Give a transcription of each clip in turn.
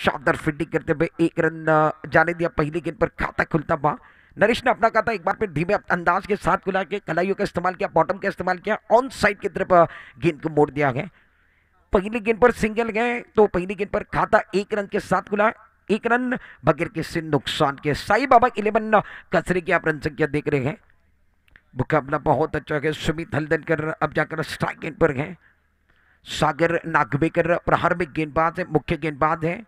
शानदार फील्डिंग करते हुए एक रन जाने दिया पहली गेंद पर, खाता खुलता हुआ नरेश ने अपना खाता एक बार फिर धीमे अंदाज के साथ खुला के कलाइयों का इस्तेमाल किया बॉटम का इस्तेमाल किया ऑन साइड की तरफ़ गेंद को मोड़ दिया गया। पहली गेंद पर सिंगल गए तो पहली गेंद पर खाता एक रन के साथ खुला। एक रन, बगैर किसी नुकसान के। साई बाबा इलेवन कचरे की आप रन संख्या देख रहे हैं। मुकाबला बहुत अच्छा है, सुमित हल्दनकर अब जाकर स्ट्राइक गेंद पर गए सागर नागवेकर प्रहार में गेंदबाज है, मुख्य गेंदबाज है।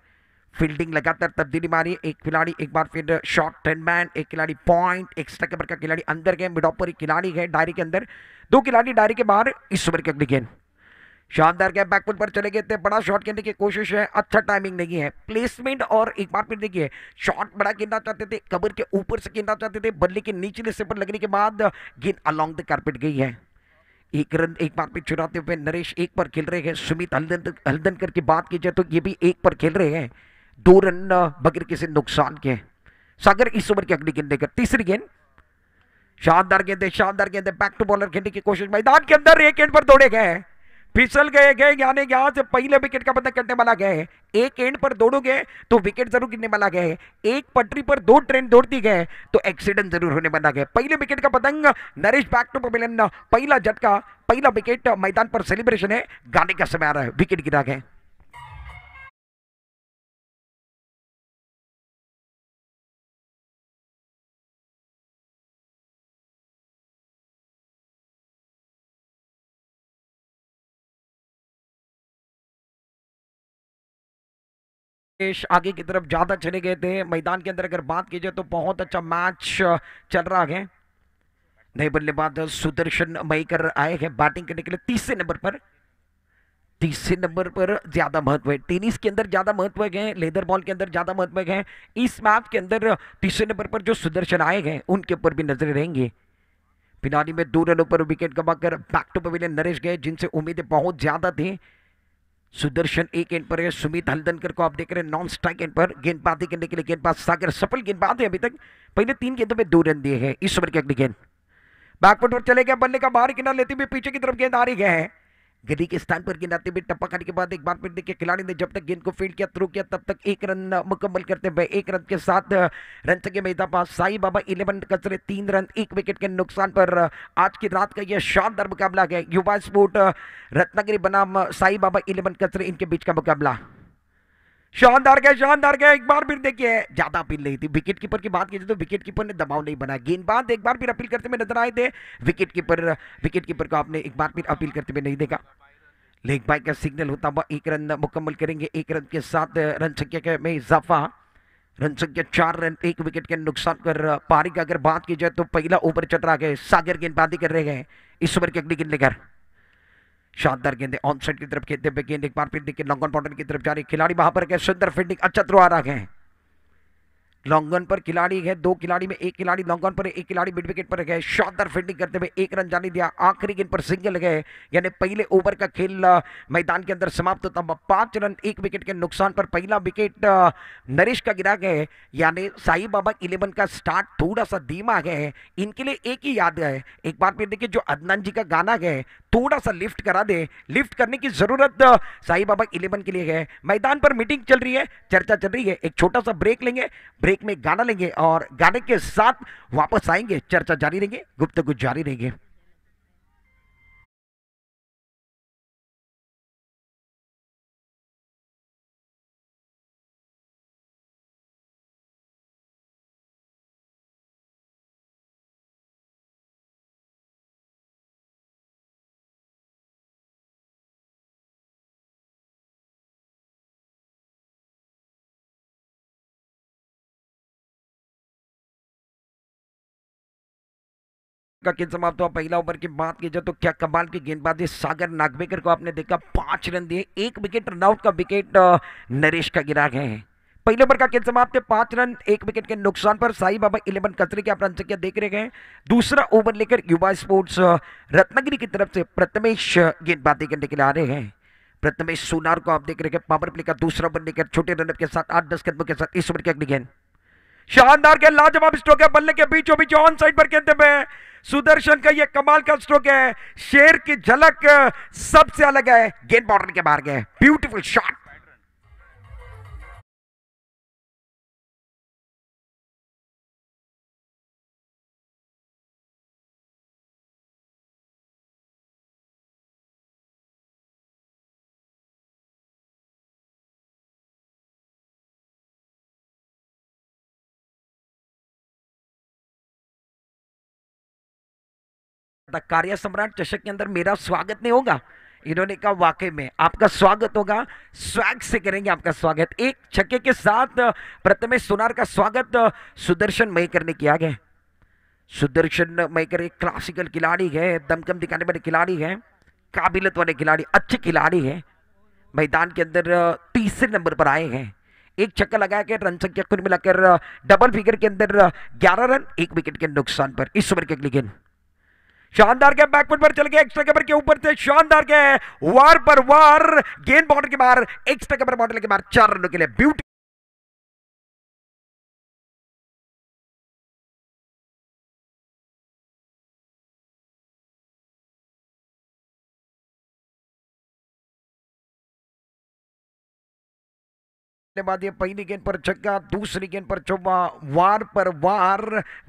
फील्डिंग लगातार तब्दीली मारी। एक खिलाड़ी एक बार फिर शॉर्ट टेन मैन एक खिलाड़ी पॉइंट एक्स्ट्रा कवर का खिलाड़ी अंदर गए मिड पर एक खिलाड़ी है डायरी के अंदर। दो खिलाड़ी डायरी के बाहर, इस ओवर की अगली गेंद शानदार गए बैकफुट पर चले गए थे। बड़ा शॉट खेलने की कोशिश है अच्छा टाइमिंग नहीं है। प्लेसमेंट और एक बार फिर देखिए शॉट बड़ा खेलना चाहते थे, कबर के ऊपर से खेलना चाहते थे, बल्ले के नीचे से पर लगने के बाद गेंद अलॉन्ग द कारपेट गई है। एक रन एक बार फिर चुराते हुए नरेश एक पर खेल रहे हैं। सुमित हल्दन हल्दनकर की बात की जाए तो ये भी एक पर खेल रहे हैं। दो रन बगैर किसी नुकसान के। सागर इस ओवर की अगली गेंद लेकर तीसरी गेंद। शानदार गेंद शानदार गेंद बैक टू बॉलर खेलने की कोशिश। मैदान के अंदर एक एंड पर दौड़े गए फिसल गए गए, यानी यहाँ से पहले विकेट का पतंग करने वाला गए एक एंड पर दौड़ोगे तो विकेट ज़रूर गिरने वाला गए एक पटरी पर दो ट्रेन दौड़ती गए तो एक्सीडेंट ज़रूर होने वाला गए पहले विकेट का पतंग, नरेश बैक टू पवेलियन पहला झटका, पहला विकेट मैदान पर सेलिब्रेशन है। गाने का समय आ रहा है विकेट गिरा गए आगे की तरफ़ ज़्यादा चले गए थे। मैदान के अंदर अगर बात की जाए तो बहुत अच्छा मैच चल रहा है। नए बल्लेबाज सुदर्शन मईकर आए हैं। बैटिंग करने के लिए तीसरे नंबर पर। तीसरे नंबर पर ज़्यादा महत्व है। टेनिस के अंदर ज़्यादा महत्व है। लेदर बॉल के अंदर ज़्यादा महत्व है। इस मैच के अंदर तीसरे नंबर पर जो सुदर्शन आए हैं, उनके ऊपर भी नज़रें रहेंगे। फिनाली में दो रनों पर विकेट गवाकर बैक टू पवेलियन नरेश गए, जिनसे उम्मीदें बहुत ज़्यादा थी। सुदर्शन एक गेंद पर है, सुमित हल्दनकर को आप देख रहे हैं नॉन स्ट्राइक एंड पर, गेंदबाजी करने के लिए गेंदबाज सागर, सफल गेंदबाज है अभी तक। पहले तीन गेंदों में दो रन दिए हैं, इस ओवर की अगली गेंद। बैकवर्ड पर चले गए बल्ले का बाहर किनारा लेते हुए पीछे की तरफ़ गेंद आ रही है। गली के स्थान पर गेंद आते हुए टप्पा खाने के बाद एक बार फिर देखिए खिलाड़ी ने जब तक गेंद को फ़ील्ड किया थ्रू किया, तब तक एक रन मुकम्मल करते हुए एक रन के साथ, रन के में पास। साई बाबा इलेवन कचरे, तीन रन, एक विकेट के नुकसान पर, आज की रात का यह शानदार मुकाबला है। युवा स्पोर्ट, रत्नागिरी बनाम साई बाबा इलेवन कचरे इनके बीच का मुकाबला। शानदार गए शानदार गए एक बार फिर देखिए, ज़्यादा अपील नहीं थी। विकेट कीपर की बात की तो विकेट कीपर ने दबाव नहीं बनाया। गेंदबाज एक बार फिर अपील करते हुए नज़र आए थे। विकेट कीपर विकेट कीपर को आपने एक बार फिर अपील करते हुए नहीं देखा। लेग बाई का सिग्नल होता हुआ एक रन मुकम्मल करेंगे, एक रन के साथ रन संख्या में इजाफा। रन संख्या चार रन, एक विकेट के नुकसान कर पारी का अगर बात की जाए तो पहला ओवर चल रहा है सागर गेंदबाजी कर रहे हैं, इस ओवर की अगली गेंद लेकर। शानदार गेंदे ऑन साइड की तरफ़ खेलते हुए गेंद, एक बार फिर देखिए लॉन्ग ऑन बॉर्डर की तरफ़ जा रही खिलाड़ी, वहाँ पर सुंदर फील्डिंग अच्छा थ्रो आ रहा है। लॉन्गन पर खिलाड़ी है, दो खिलाड़ी में एक खिलाड़ी लॉन्गन पर एक खिलाड़ी मिड विकेट पर गए शानदार फील्डिंग करते हुए एक रन जाने दिया, आखिरी गेंद पर सिंगल गए, यानी पहले ओवर का खेल मैदान के अंदर समाप्त होता पाँच रन, एक विकेट के नुकसान पर पहला विकेट नरेश का गिरा गए यानी साई बाबा इलेवन का स्टार्ट थोड़ा सा धीमा गए इनके लिए एक ही याद है। एक बार फिर देखिए जो अदनान जी का गाना गए थोड़ा सा लिफ्ट करा दे। लिफ्ट करने की ज़रूरत साई बाबा इलेवन के लिए है। मैदान पर मीटिंग चल रही है, चर्चा चल रही है। एक छोटा सा ब्रेक लेंगे, ब्रेक में गाना लेंगे और गाने के साथ वापस आएँगे। चर्चा जारी रहेंगे गुप्त जारी रहेंगे। का गेंद समाप्त हुआ। पहला ओवर की बात की जाए तो क्या कमाल की गेंदबाजी। सागर नागवेकर को आपने देखा, पाँच रन दिए, एक विकेट रनआउट का विकेट नरेश का गिरा गए हैं। पहले ओवर का गेंद समाप्त है, पाँच रन, एक विकेट के नुकसान पर साई बाबा इलेवन कचरे की आप रन संख्या देख रहे हैं? दूसरा ओवर लेकर युवा स्पोर्ट्स रत्नागिरी की तरफ़ से प्रथमेश गेंदबाजी करने के लिए आ रहे हैं। प्रथमेश सोनार को आप देख रहे हैं पावर प्ले का दूसरा ओवर लेकर छोटे रन के साथ, आठ दस कदमों के साथ इस ओवर की अगली गेंद। शानदार के लाजवाब स्ट्रोक है, बल्ले के बीचों बीच ऑन साइड पर खेलते हुए। सुदर्शन का ये कमाल का स्ट्रोक है। शेर की झलक सबसे अलग है। गेंद बॉर्डर के बाहर गए। ब्यूटीफुल शॉट था कार्य सम्राट चषक के अंदर मेरा स्वागत नहीं होगा। इन्होंने कहा, वाकई में आपका स्वागत होगा। स्वैग से करेंगे आपका स्वागत। एक छक्के के साथ प्रथमेश सोनार का स्वागत सुदर्शन मयकर ने किया गया। सुदर्शन मयकर एक क्लासिकल खिलाड़ी है दमकम दिखाने वाले खिलाड़ी है काबिलत वाले खिलाड़ी, अच्छे खिलाड़ी है। मैदान के अंदर तीसरे नंबर पर आए हैं। एक छक्का लगाया गया, रन संख्या कुल मिलाकर डबल फिगर के अंदर 11 रन, एक विकेट के नुकसान पर। इस ओवर के गेंद शानदार के बैकफुट पर चल गए एक्स्ट्रा कवर के ऊपर से, शानदार के वार पर वार गेंद बाउंड्री के बाहर एक्स्ट्रा कवर बाउंड्री के बाहर चार रनों के लिए ब्यूटी बाद ये पहली गेंद पर छक्का, दूसरी गेंद पर चौबा वार पर वार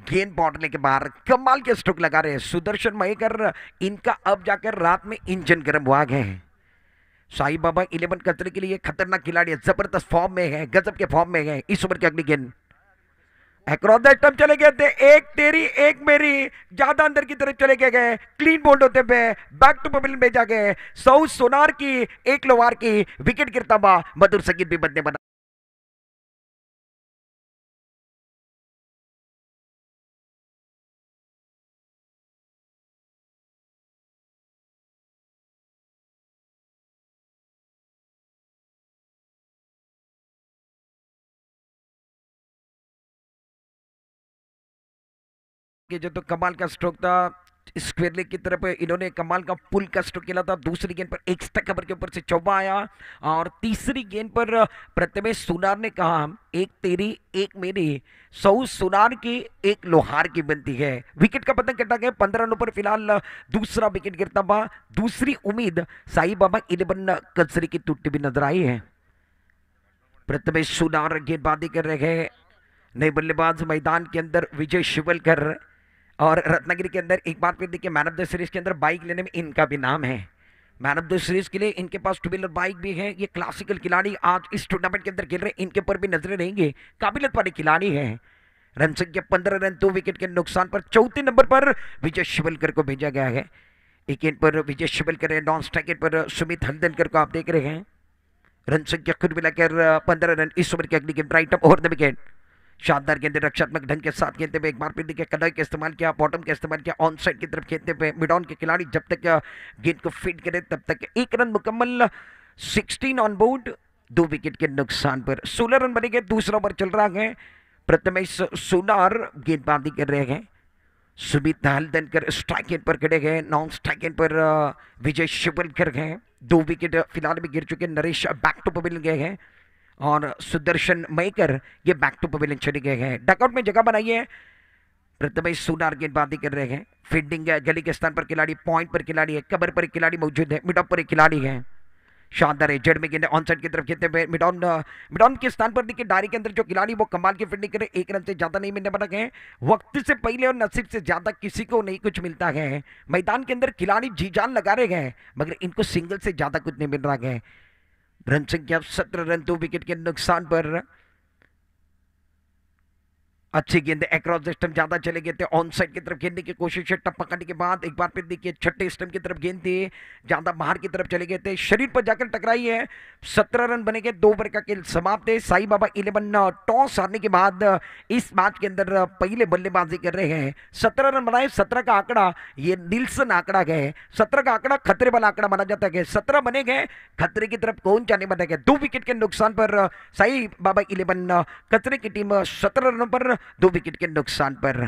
गेंद बाउंड्री के बाहर कमाल के स्ट्रोक लगा रहे हैं। सुदर्शन महेकर, इनका अब जाकर रात में इंजन गर्म हुआ गए हैं। साई बाबा इलेवन कचरे के लिए खतरनाक खिलाड़ी है, ज़बरदस्त फॉर्म में है, गजब के फॉर्म में है इस ओवर की अगली गेंद। अक्रॉस चले गए थे, एक तेरी, एक मेरी, ज़्यादा अंदर की तरफ़ चले गए क्लीन बोल्ड होते हुए बैक टू पबिल भेजा गए। सौ सोनार की, एक लोवार की विकेट गिरता हुआ मधुर संगीत भी बदने बना। कि जो तो कमाल का स्ट्रोक था स्क्वेयर लेग की तरफ़ इन्होंने कमाल का पुल का स्ट्रोक खेला था। दूसरी गेंद पर एक्स्ट्रा कवर के ऊपर से चौबा आया और तीसरी गेंद पर प्रथमेश सुनार ने कहा, एक तेरी, एक मेरी सौ सुनार की एक लोहार की बनती है। विकेट का पतंग कटा गया, पंद्रह रनों पर फ़िलहाल दूसरा विकेट गिरता हुआ। दूसरी उम्मीद साई बाबा इलेवन कचरी की टूटती भी नज़र आई है। प्रथमेश सुनार गेंदबाजी कर रहे हैं। नए बल्लेबाज मैदान के अंदर विजय शिवलकर और रत्नागिरी के अंदर, एक बार फिर देखिए मैन ऑफ़ द सीरीज़ के अंदर बाइक लेने में इनका भी नाम है। मैन ऑफ़ द सीरीज़ के लिए इनके पास टू व्हीलर बाइक भी है, ये क्लासिकल खिलाड़ी आज इस टूर्नामेंट के अंदर खेल रहे हैं, इनके ऊपर भी नज़रें रहेंगे। काबिलियत वाले खिलाड़ी हैं। रन संख्या पंद्रह रन, दो विकेट के नुकसान पर चौथे नंबर पर विजय शिवलकर को भेजा गया है। एक गेंद पर विजय शिवलकर है नॉन स्ट्राइक पर सुमित हल्दनकर को आप देख रहे हैं। रन संख्या खुद मिलाकर, पंद्रह रन इस ओवर की अगली गेंद right up over the wicket शानदार गेंद, रक्षात्मक ढंग के साथ खेलते हुए एक बार फिर देखिए कदाई का इस्तेमाल किया बॉटम का इस्तेमाल किया ऑन साइड की तरफ़ खेलते हुए मिडॉन के खिलाड़ी जब तक गेंद को फ़ीड करे तब तक एक रन मुकम्मल 16 ऑन बोर्ड दो विकेट के नुकसान पर 16 रन बने गए दूसरा ओवर चल रहा है। प्रथमेश सोनार गेंदबाजी कर रहे हैं। सुमित हल्दनकर स्ट्राइक एंड पर खड़े गए नॉन स्ट्राइक एंड पर विजय शिवलकर गए दो विकेट फ़िलहाल में गिर चुके, नरेश बैक टू पवेलियन गए हैं। और सुदर्शन मयकर ये बैक टू पवेलियन चले गए हैं। डकआउट में जगह बनाई है। प्रथमेश सोनार गेंदबाजी कर रहे हैं। फील्डिंग गली के स्थान पर खिलाड़ी पॉइंट पर खिलाड़ी है कबर पर खिलाड़ी मौजूद है मिड ऑफ़ पर खिलाड़ी है। शानदार है, जड़ में गेंद ऑन साइड की तरफ़ खेलते हुए मिडॉन मिडॉन के स्थान पर देखिए, डायरी के अंदर जो खिलाड़ी, वो कमाल की फील्डिंग करे, एक रन से ज़्यादा नहीं मिलने वाला है वक्त से पहले और नसीब से ज़्यादा किसी को नहीं कुछ मिलता है। मैदान के अंदर खिलाड़ी जी जान लगा रहे हैं, मगर इनको सिंगल से ज़्यादा कुछ नहीं मिल रहा है। रन संख्या सत्रह रन दो विकेट के नुकसान पर अच्छी गेंद अक्रॉस द ज़्यादा चले गए थे। ऑन साइड की तरफ़ खेलने की कोशिश है। टप पकड़ने के बाद एक बार फिर देखिए, छठे स्टम्प की तरफ़ गेंद थी। ज़्यादा बाहर की तरफ़ चले गए थे। शरीर पर जाकर टकराई है। सत्रह रन बने गए। दो ओवर का खेल समाप्त है। साई बाबा इलेवन टॉस हारने के बाद इस मैच के अंदर पहले बल्लेबाजी कर रहे हैं। सत्रह रन बनाए। सत्रह का आंकड़ा, ये निल्सन आंकड़ा गए सत्रह का आंकड़ा खतरे वाला आंकड़ा माना जाता है। सत्रह बने गए। खतरे की तरफ़ कौन जाने बने गए दो विकेट के नुकसान पर साई बाबा इलेवन खतरे की टीम सत्रह रनों पर दो विकेट के नुकसान पर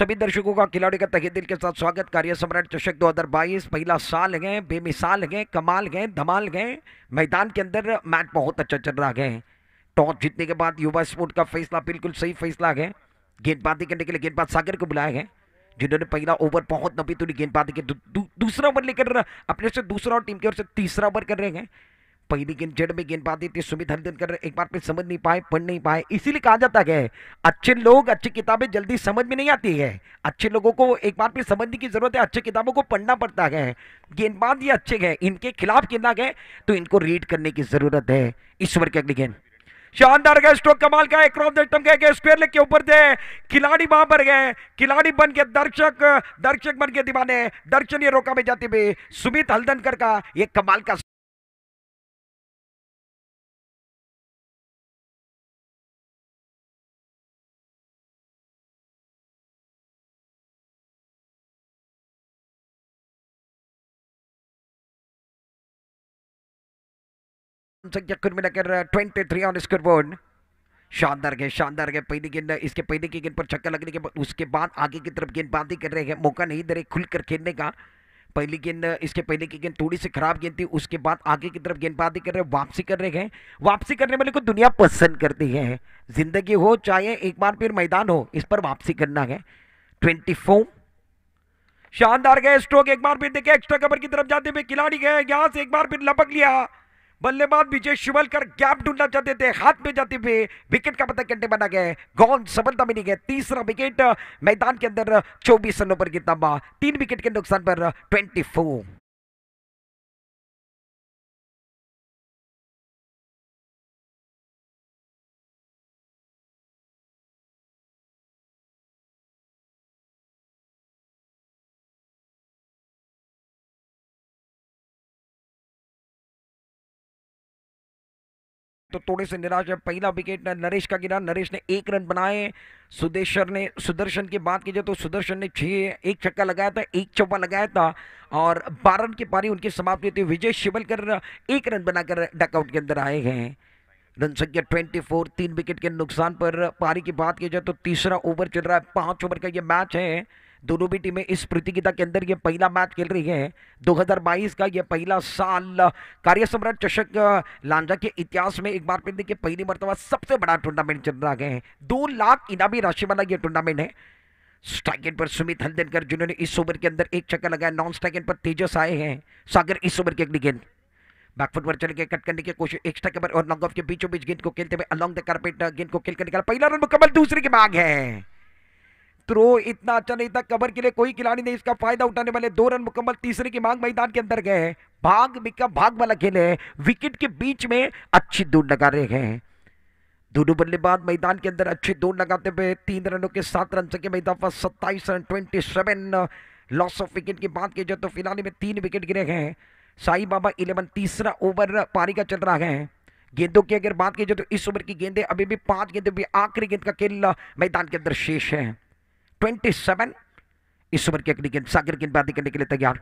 सभी दर्शकों का खिलाड़ी का तहे दिल के साथ स्वागत। कार्य सम्राट चषक 2022 पहला साल गए बेमिसाल गए कमाल गए धमाल गए मैदान के अंदर मैच बहुत अच्छा चल रहा है। टॉस जीतने के बाद युवा स्पोर्ट का फैसला, बिल्कुल सही फैसला है। गेंदबाजी करने के लिए गेंदबाज सागर को बुलाया है, जिन्होंने पहला ओवर बहुत नबी तुली गेंदबाजी के दूसरा ओवर लेकर अपने से दूसरा और टीम की ओर से तीसरा ओवर कर रहे हैं। पहली गेंद जड़ में गेंद गेंदबाजी थी, सुमित हरिंदर एक बार फिर समझ नहीं पाए, पढ़ नहीं पाए। इसीलिए कहा जाता है, अच्छे लोग अच्छी किताबें जल्दी समझ में नहीं आती है। अच्छे लोगों को एक बार फिर समझने की ज़रूरत है, अच्छी किताबों को पढ़ना पड़ता है। गेंदबाज ये अच्छे हैं, इनके खिलाफ गेंदा गए तो इनको रीड करने की ज़रूरत है। ईश्वर के अगली गेंद शानदार गए स्ट्रोक कमाल का एक क्रॉस सिस्टम गए स्क्वायर लेग ऊपर से खिलाड़ी वहाँ पर गए, खिलाड़ी बन के दर्शक दर्शक बन के दीवाने। दर्शन ये रोका में जाते हुए, सुमित हल्दनकर का ये कमाल का संख्या कुल मिलाकर twenty three on score board शानदार गए शानदार गए, पहली गेंद इसके पहले की गेंद पर छक्का लगने के बाद, उसके बाद आगे की तरफ़ गेंदबाजी कर रहे हैं, मौका नहीं दे रहे खुलकर खेलने का। पहली गेंद इसके पहले की गेंद थोड़ी सी खराब गेंद थी, उसके बाद आगे की तरफ़ गेंदबाजी कर रहे हैं वापसी कर रहे हैं। वापसी करने वाले को दुनिया पसंद करती है। ज़िंदगी हो, चाहे एक बार फिर मैदान हो, इस पर वापसी करना है। ट्वेंटी शानदार गए स्ट्रोक एक बार फिर देखे एक्स्ट्रा कवर की तरफ़ जाते हुए खिलाड़ी गए, यहाँ से एक बार फिर लपक लिया। बल्लेबाज विजय शिवलकर गैप ढूंढना चाहते थे, हाथ में जाते हुए विकेट का पता कंटे बना गए गौन सफलता मिली गए तीसरा विकेट मैदान के अंदर चौबीस रनों पर गिरता तीन विकेट के नुकसान पर ट्वेंटी तो थोड़े से निराश है। पहला विकेट नरेश का गिरा। नरेश ने एक रन बनाए। सुदेशर ने सुदर्शन की बात कीजिए तो सुदर्शन ने छह, एक छक्का लगाया था, एक चौपा लगाया था और बारह रन की पारी उनकी समाप्ति हुई थी। विजय शिवलकर एक रन बनाकर डकआउट के अंदर आए हैं। रन संख्या 24 तीन विकेट के नुकसान पर पारी की बात की जाए तो तीसरा ओवर चल रहा है। पाँच ओवर का ये मैच है। दोनों भी टीमें इस प्रतियोगिता के अंदर ये पहला मैच खेल रही है। 2022 का ये पहला साल, कार्य सम्राट चषक लांजा के इतिहास में एक बार फिर देखिए पहली मरतबा सबसे बड़ा टूर्नामेंट चल रहा है। दो लाख इनामी राशि वाला ये टूर्नामेंट है। स्ट्राइक पर सुमित हल्दनकर जिन्होंने इस ओवर के अंदर एक चक्कर लगाया। नॉन स्ट्राइक पर तेजस आए हैं। सागर इस ओवर के अगली गेंद। बैकफुट पर चल के कट करने की कोशिश एक्स्ट्रा कवर और लॉन्ग ऑफ़ के बीचों बीच गेंद को खेलते हुए अलॉन्ग द कारपेट गेंद को खेल कर निकाला। पहला रन मुकम्मल, दूसरे की मांग है। थ्रो इतना अच्छा नहीं था। कवर के लिए कोई खिलाड़ी नहीं, इसका फ़ायदा उठाने वाले दो रन मुकम्मल तीसरे की मांग मैदान के अंदर गए भाग बिका भाग वाला खेल है। विकेट के बीच में अच्छी दूर लगा रहे हैं। दोनों बल्लेबाज मैदान के अंदर अच्छी दौड़ लगाते हुए तीन रनों के सात रन से इजाफा सत्ताईस run twenty seven loss of wicket की बात की जाए तो फ़िलहाल में तीन विकेट गिरे हैं। साई बाबा इलेवन, तीसरा ओवर पारी का चल रहा है। गेंदों की अगर बात की जाए तो इस ओवर की गेंदें अभी भी पाँच गेंदे भी आखिरी गेंद का खेल मैदान के अंदर शेष है। ट्वेंटी सेवन ईश्वर की अग्नि सागर की बातें करने के लिए तैयार।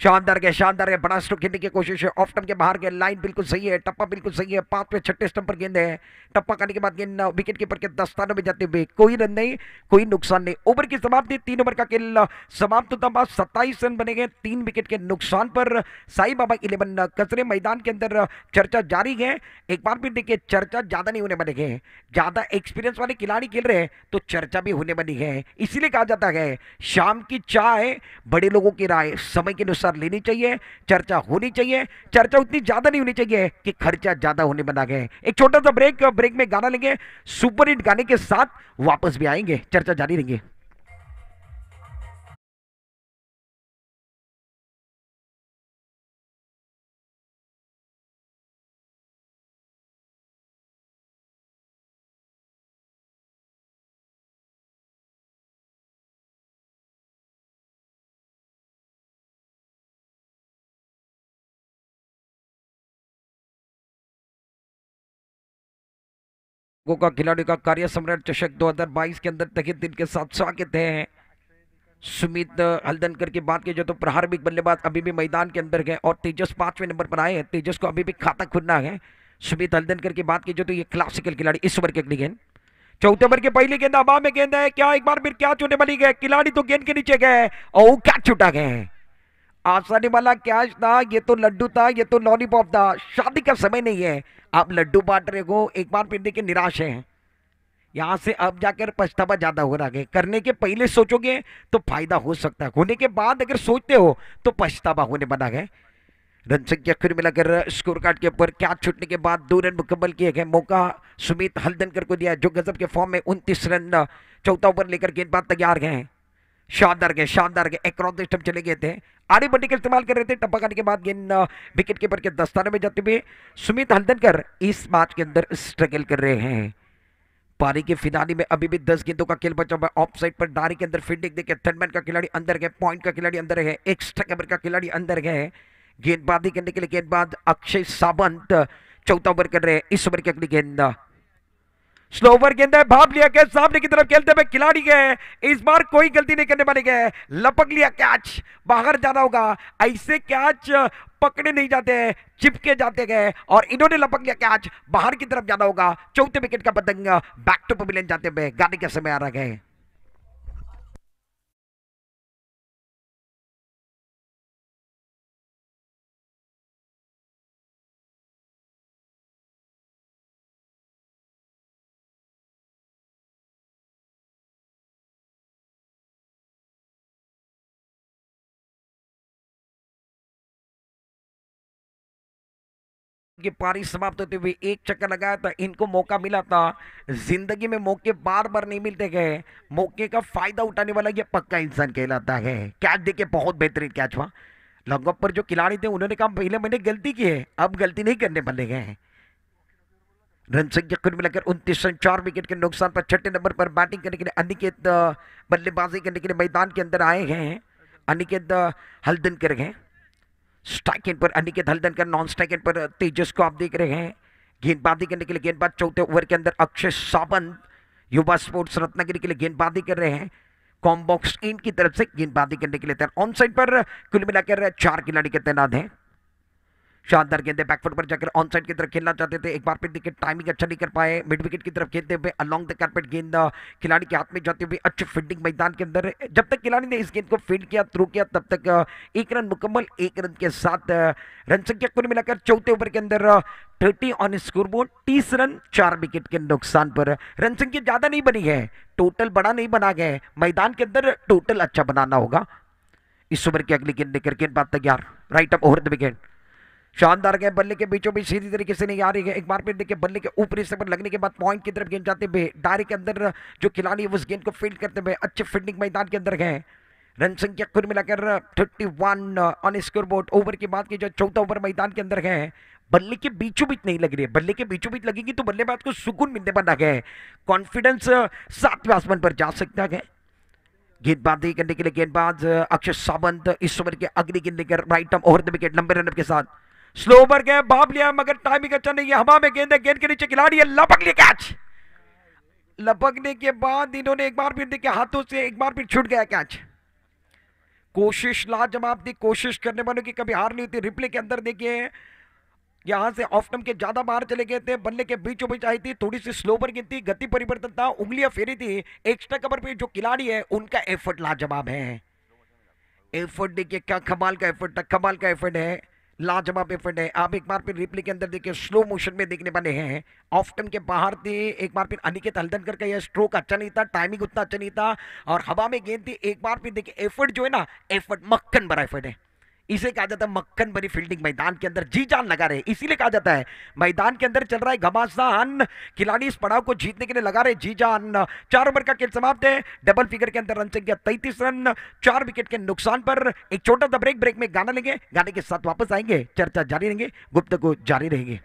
शानदार गए, शानदार है बड़ा स्ट्रोक खेलने की कोशिश है। ऑफ़ टम के बाहर गए। लाइन बिल्कुल सही है। टप्पा बिल्कुल सही है। पाँच पे छठे स्टंप पर गेंद है। टप्पा करने के बाद गेंद विकेट कीपर के दस्तानों में जाते हुए कोई रन नहीं, कोई नुकसान नहीं। ओवर की समाप्ति, तीन ओवर का खेल समाप्त होता बाद सत्ताईस रन बने गए। तीन विकेट के नुकसान पर साई बाबा इलेवन कचरे मैदान के अंदर चर्चा जारी है। एक बार फिर देखिए, चर्चा ज़्यादा नहीं होने बने गए ज़्यादा एक्सपीरियंस वाले खिलाड़ी खेल रहे हैं तो चर्चा भी होने बनी है। इसीलिए कहा जाता है, शाम की चाय बड़े लोगों की राय, समय के अनुसार अनुसार लेनी चाहिए, चर्चा होनी चाहिए। चर्चा उतनी ज़्यादा नहीं होनी चाहिए कि खर्चा ज़्यादा होने बना गए एक छोटा सा ब्रेक ब्रेक में गाना लेंगे। सुपर हिट गाने के साथ वापस भी आएँगे। चर्चा जारी रहेंगे। का खिलाड़ी का कार्य सम्राट चषक 2022 के अंदर तक दिन के साथ स्वागत है। सुमित हल्दनकर की बात की जो तो प्रारंभिक बल्लेबाज अभी भी मैदान के अंदर गए और तेजस पाँचवें नंबर पर आए हैं। तेजस को अभी भी खाता खुलना है। सुमित हल्दनकर की बात की जो तो ये क्लासिकल खिलाड़ी इस ओवर के अगली गेंद। चौथे ओवर के पहली गेंद हवा में गेंद है। क्या एक बार फिर क्या चुने वाली गए? खिलाड़ी तो गेंद के नीचे गए और क्या छुटा गए आसानी वाला कैच था? ये तो लड्डू था, ये तो लॉलीपॉप था। शादी का समय नहीं है। आप लड्डू बांट रहे हो, एक बार फिर देखिए निराश है। यहाँ से अब जाकर पछतावा ज़्यादा हो रहा है करने के पहले सोचोगे तो फ़ायदा हो सकता है। होने के बाद अगर सोचते हो तो पछतावा होने बना है। रन संख्या फिर मिलाकर स्कोर कार्ड के ऊपर क्या छूटने के बाद दो रन मुकम्मल किए गए। मौका सुमित हल्दनकर को दिया, जो गजब के फॉर्म में उनतीस रन, चौथा ओवर लेकर गेंदबाज तैयार गए शानदार गए शानदार गए। अक्रॉस द स्टंप चले गए थे। आड़ी बंडी का इस्तेमाल कर रहे थे, टप्पा करने के बाद गेंद विकेट कीपर के दस्ताने में जाते हुए सुमित हल्दनकर इस मैच के अंदर स्ट्रगल कर रहे हैं। पारी के फिनाली में अभी भी दस गेंदों का खेल बचा हुआ ऑफ़ साइड पर डारी के अंदर फील्डिंग देखे थर्डमैन का खिलाड़ी अंदर गए पॉइंट का खिलाड़ी अंदर है। एक्स्ट्रा कवर का खिलाड़ी अंदर गए गेंदबाजी करने के लिए, गेंदबाज अक्षय सावंत चौथा ओवर कर रहे हैं। इस ओवर की अगली गेंद स्लो ओवर गेंद है भाप लिया कैच सामने की तरफ़ खेलते हुए खिलाड़ी गए। इस बार कोई गलती नहीं करने वाले गए। लपक लिया कैच बाहर जाना होगा। ऐसे कैच पकड़े नहीं जाते, चिपके जाते गए और इन्होंने लपक लिया कैच बाहर की तरफ़ जाना होगा। चौथे विकेट का पतंग बैक टू पवेलियन जाते हुए गाने के समय आ रहा गए की पारी समाप्त होते हुए एक चक्कर लगाया था। इनको मौका मिला था। ज़िंदगी में मौके बार बार नहीं मिलते गए। मौके का फ़ायदा उठाने वाला ये पक्का इंसान कहलाता है। कैच देखे, बहुत बेहतरीन कैच हुआ। लॉन्ग पर जो खिलाड़ी थे, उन्होंने कहा, पहले मैंने गलती की है, अब गलती नहीं करने वाले गए रन संख्या कुल मिलाकर उनतीस रन, चार विकेट के नुकसान पर छठे नंबर पर बैटिंग करने के लिए अनिकेत, बल्लेबाजी करने के लिए मैदान के अंदर आए हैं। अनिकेत हल्दन कर गए स्ट्राइक एंड पर, Aniket Haldankar non strike end पर तेजस को आप देख रहे हैं। गेंदबाजी करने के लिए गेंदबाज चौथे ओवर के अंदर अक्षय सावंत युवा स्पोर्ट्स रत्नागिरी के लिए गेंदबाजी कर रहे हैं। कॉम्बॉक्स इन की तरफ़ से गेंदबाजी करने के लिए तैयार। ऑन साइड पर कुल मिलाकर चार खिलाड़ी के तैनात हैं। शानदार गेंदे बैकफुट पर जाकर ऑन साइड की तरफ़ खेलना चाहते थे। एक बार फिर देखिए टाइमिंग अच्छा नहीं कर पाए। मिड विकेट की तरफ़ खेलते हुए अलॉन्ग द कारपेट गेंद खिलाड़ी के हाथ में जाते हुए अच्छे फील्डिंग मैदान के अंदर, जब तक खिलाड़ी ने इस गेंद को फ़ील्ड किया थ्रू किया, तब तक एक रन मुकम्मल, एक रन के साथ रन संख्या कुल मिलाकर चौथे ओवर के अंदर थर्टी ऑन स्कोर बोर्ड तीस रन, चार विकेट के नुकसान पर। रन संख्या ज़्यादा नहीं बनी है टोटल बड़ा नहीं बना गया मैदान के अंदर टोटल अच्छा बनाना होगा। इस ओवर की अगली गेंद लेकर गेंदबाज तैयार right up over the wicket शानदार गए बल्ले के बीचों बीच सीधी तरीके से नहीं आ रही है। एक बार फिर देखिए, बल्ले के ऊपरी से पर लगने के बाद पॉइंट की तरफ़ गेंद जाते हुए डायरे के अंदर जो खिलाड़ी है उस गेंद को फ़ील्ड करते हुए अच्छे फील्डिंग मैदान के अंदर गए। रन संख्या कुल मिलाकर thirty one on score board over की बात की जो चौथा ओवर मैदान के अंदर गए बल्ले के बीचों बीच नहीं लग रही है। बल्ले के बीचों बीच लगेगी तो बल्लेबाज को सुकून मिलने बना गए। कॉन्फिडेंस सातवें आसमान पर जा सकता है। गेंदबाजी करने के लिए गेंदबाज अक्षय सावंत इस ओवर के अगली गेंद लेकर right arm over the wicket लंबे रन के साथ। स्लो ओवर गए भाप लिया, मगर टाइमिंग अच्छा नहीं है। हवा में गेंद है गेंद के नीचे खिलाड़ी है। लपक लिया कैच लपकने के बाद इन्होंने एक बार फिर देखे हाथों से एक बार फिर छूट गया कैच कोशिश, लाजवाब थी। कोशिश करने वालों की कभी हार नहीं होती रिप्ले के अंदर देखिए, यहाँ से ऑफ़ टम के ज़्यादा बाहर चले गए थे। बल्ले के बीचों बीच आई थी। थोड़ी सी स्लो पर गिनती, गति परिवर्तन था उंगलियाँ फेरी थी। एक्स्ट्रा कवर पे जो खिलाड़ी है, उनका एफर्ट लाजवाब है। एफर्ट देखिए, क्या कमाल का एफर्ट था। कमाल का एफर्ट है। लाजवाब एफर्ट है। आप एक बार फिर रिप्ले के अंदर देखिए स्लो मोशन में देखने वाले हैं। ऑफ़ टाइम के बाहर थे, एक बार फिर अनिकेत हल्दनकर का यह स्ट्रोक अच्छा नहीं था टाइमिंग उतना अच्छा नहीं था। और हवा में गेंद थी, एक बार फिर देखिए एफर्ट जो है ना एफर्ट मक्खन बड़ा एफर्ट है। इसे कहा जाता है मक्खन बनी फील्डिंग मैदान के अंदर। जी जान लगा रहे इसीलिए कहा जाता है। मैदान के अंदर चल रहा है घमासान। खिलाड़ी इस पड़ाव को जीतने के लिए लगा रहे जी जान, चार ओवर का खेल समाप्त है। डबल फिगर के अंदर रन संख्या तैतीस रन, चार विकेट के नुकसान पर। एक छोटा सा ब्रेक ब्रेक में गाना लेंगे। गाने के साथ वापस आएँगे। चर्चा जारी रहेंगे। गुप्त को जारी रहेंगे।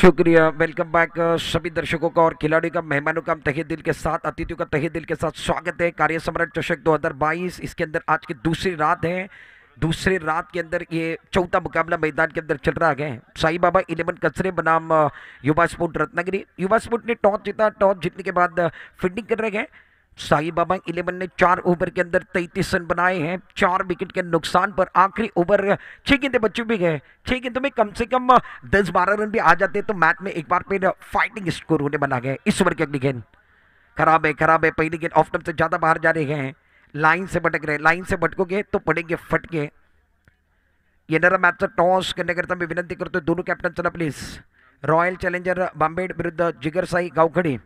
शुक्रिया। वेलकम बैक सभी दर्शकों का और खिलाड़ियों का, मेहमानों का। हम तहे दिल के साथ, अतिथियों का तहे दिल के साथ स्वागत है। कार्य सम्राट चषक 2022 इसके अंदर आज की दूसरी रात है। दूसरे रात के अंदर ये चौथा मुकाबला मैदान के अंदर चल रहा है। साई बाबा इलेवन कचरे बनाम युवा स्पोर्ट रत्नागिरी। युवा स्पोर्ट ने टॉस जीता। टॉस जीतने के बाद फील्डिंग कर रहे हैं। साई बाबा इलेवन ने चार ओवर के अंदर तैतीस रन बनाए हैं। चार विकेट के नुकसान पर आखिरी ओवर। छह गेंदे बच्चे भी गए। छह गेंदों में कम से कम दस बारह रन भी आ जाते तो मैच में एक बार फिर फाइटिंग स्कोर होने बना गया इस ओवर की अगली गेंद। खराब है खराब है। पहली गेंद ऑफ़ टर्म से ज़्यादा बाहर जा रहे हैं। लाइन से भटक रहे लाइन से भटकोगे तो पड़ेंगे फटके। येणारा मॅचचा टॉस करने करता मैं विनंती करते दोनों कैप्टन चला प्लीज़ रॉयल चैलेंजर बांबेड विरुद्ध जिगर साई गावखडी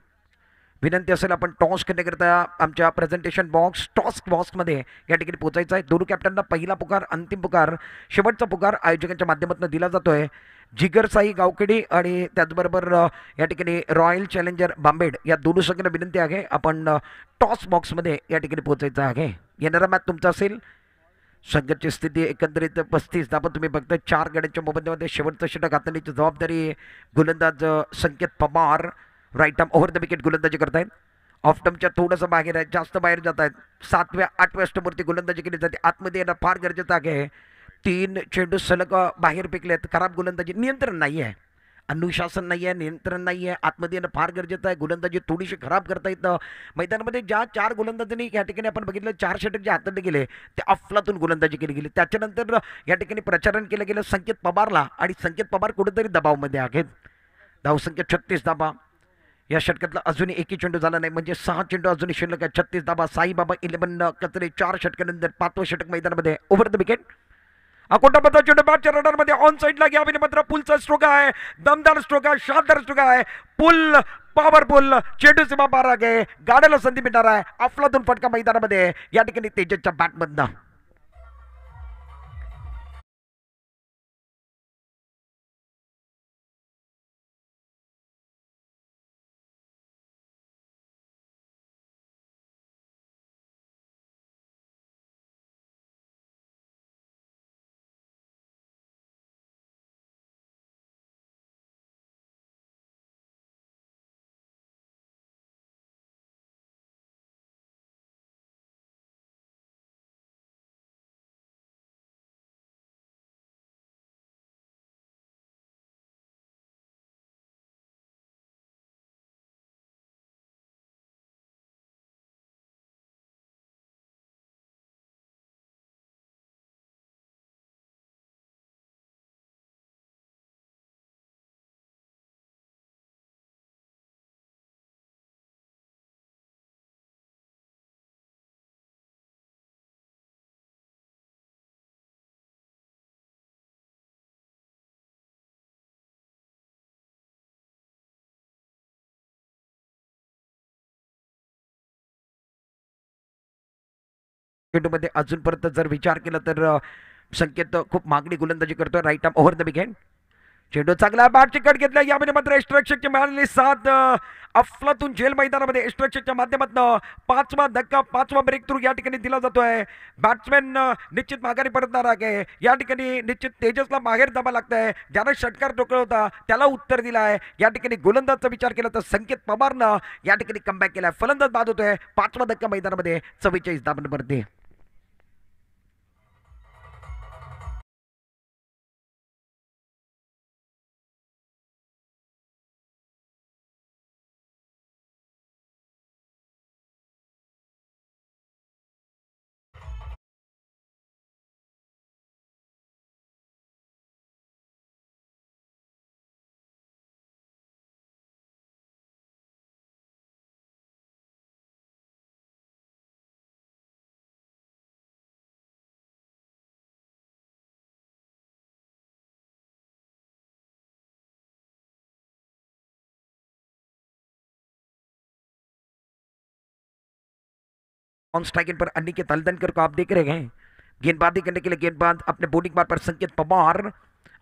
विनंती असेल आपण टॉस करण्याकरिता आमच्या प्रेझेंटेशन बॉक्स टॉस बॉक्समध्ये या ठिकाणी पोहोचायचं आहे. दोन्ही कॅप्टनला पहिला पुकार अंतिम पुकार शेवटचा पुकार आयोजकांच्या माध्यमातून दिला जातो आहे जिगरसाई गावखेडी आणि त्याचबरोबर या ठिकाणी रॉयल चॅलेंजर बांबेड या दोन्ही संघांना विनंती आहे. आपण टॉस बॉक्समध्ये या ठिकाणी पोहोचायचं आहे. येणारा मॅच तुमचा असेल. संघाची स्थिती एकंदरीत पस्तीस धाबा तुम्ही बघताय. चार गड्यांच्या मोबदल्यामध्ये शेवटचं षटक हाताळण्याची जबाबदारी गोलंदाज Sanket Pawar right arm over the wicket गोलंदाजी करतायत. ऑफ टर्मच्या थोडंसं बाहेर आहे जास्त बाहेर जात आहेत सातव्या आठव्या स्टमवरती गोलंदाजी केली जाते. आतमध्ये येणं फार गरजेचं आहे. तीन चेंडू सलग बाहेर बाहेर आहेत खराब गोलंदाजी नियंत्रण नाही आहे. अनुशासन नाही आहे नियंत्रण नाही आहे. आतमध्ये येणं फार गरजेचं आहे. गोलंदाजी थोडीशी खराब करता येतं. मैदानामध्ये ज्या चार गोलंदाजांनी या ठिकाणी आपण बघितलं चार षटक जे हाताळले गेले ते अफलातून गोलंदाजी केली गेली. त्याच्यानंतर या ठिकाणी प्रचारण केलं गेलं. संकेत पवारला आणि संकेत पवार कुठेतरी दबावमध्ये आहेत. धावसंख्या छत्तीस धाबा. या षटकातला अजूनही एकही चेंडू झाला नाही. म्हणजे सहा चेंडू अजूनही शिल्लक आहे छत्तीस धाबा साईबाबा इलेव्हन कचरे चार षटकानंतर पाचवं षटक मैदानामध्ये ओव्हर द विकेट अकोटापचा चेंडू बॅटच्या रडारमध्ये ऑन साईडला घ्या मात्र पुलचा स्ट्रोक आहे. दमदार स्ट्रोक आहे. शानदार स्ट्रोक आहे. पुल पॉवरफुल चेंडू सीमा बारा आहे गाड्याला संधी मिळणार आहे. अफलातून फटका मैदानामध्ये. या ठिकाणी तेजसच्या बॅटमधनं चेंडूमध्ये अजूनपर्यंत जर विचार केला तर संकेत खूप मागणी गोलंदाजी करतोय. Right arm over the wicket चेंडू चांगला बॅट चिकट घेतला. यामध्ये मात्र एस्ट्रक्शनची मिळालेली साथ अफलातून जेल मैदानामध्ये एस्ट्रक्शनच्या माध्यमातून पाचवा धक्का पाचवा ब्रेक थ्रू या ठिकाणी दिला जातोय. बॅट्समॅन निश्चित माघारी परतणार आहे. या ठिकाणी निश्चित तेजसला माघेर दाबा लागतंय. ज्यानं षटकार टोकळ होता त्याला उत्तर दिलं आहे या ठिकाणी गोलंदाजचा विचार केला तर संकेत पवारनं या ठिकाणी कमबॅक केलाय. फलंदाज बाद होतोय. पाचवा धक्का मैदानामध्ये. चव्वेचाळीस धाबांवरती ऑन स्ट्राइक पर अनिकेत हल्दनकर को आप देख रहे हैं। गेंदबाजी करने के लिए गेंदबाज अपने बोर्डिंग मार्ग पर संकेत पवार,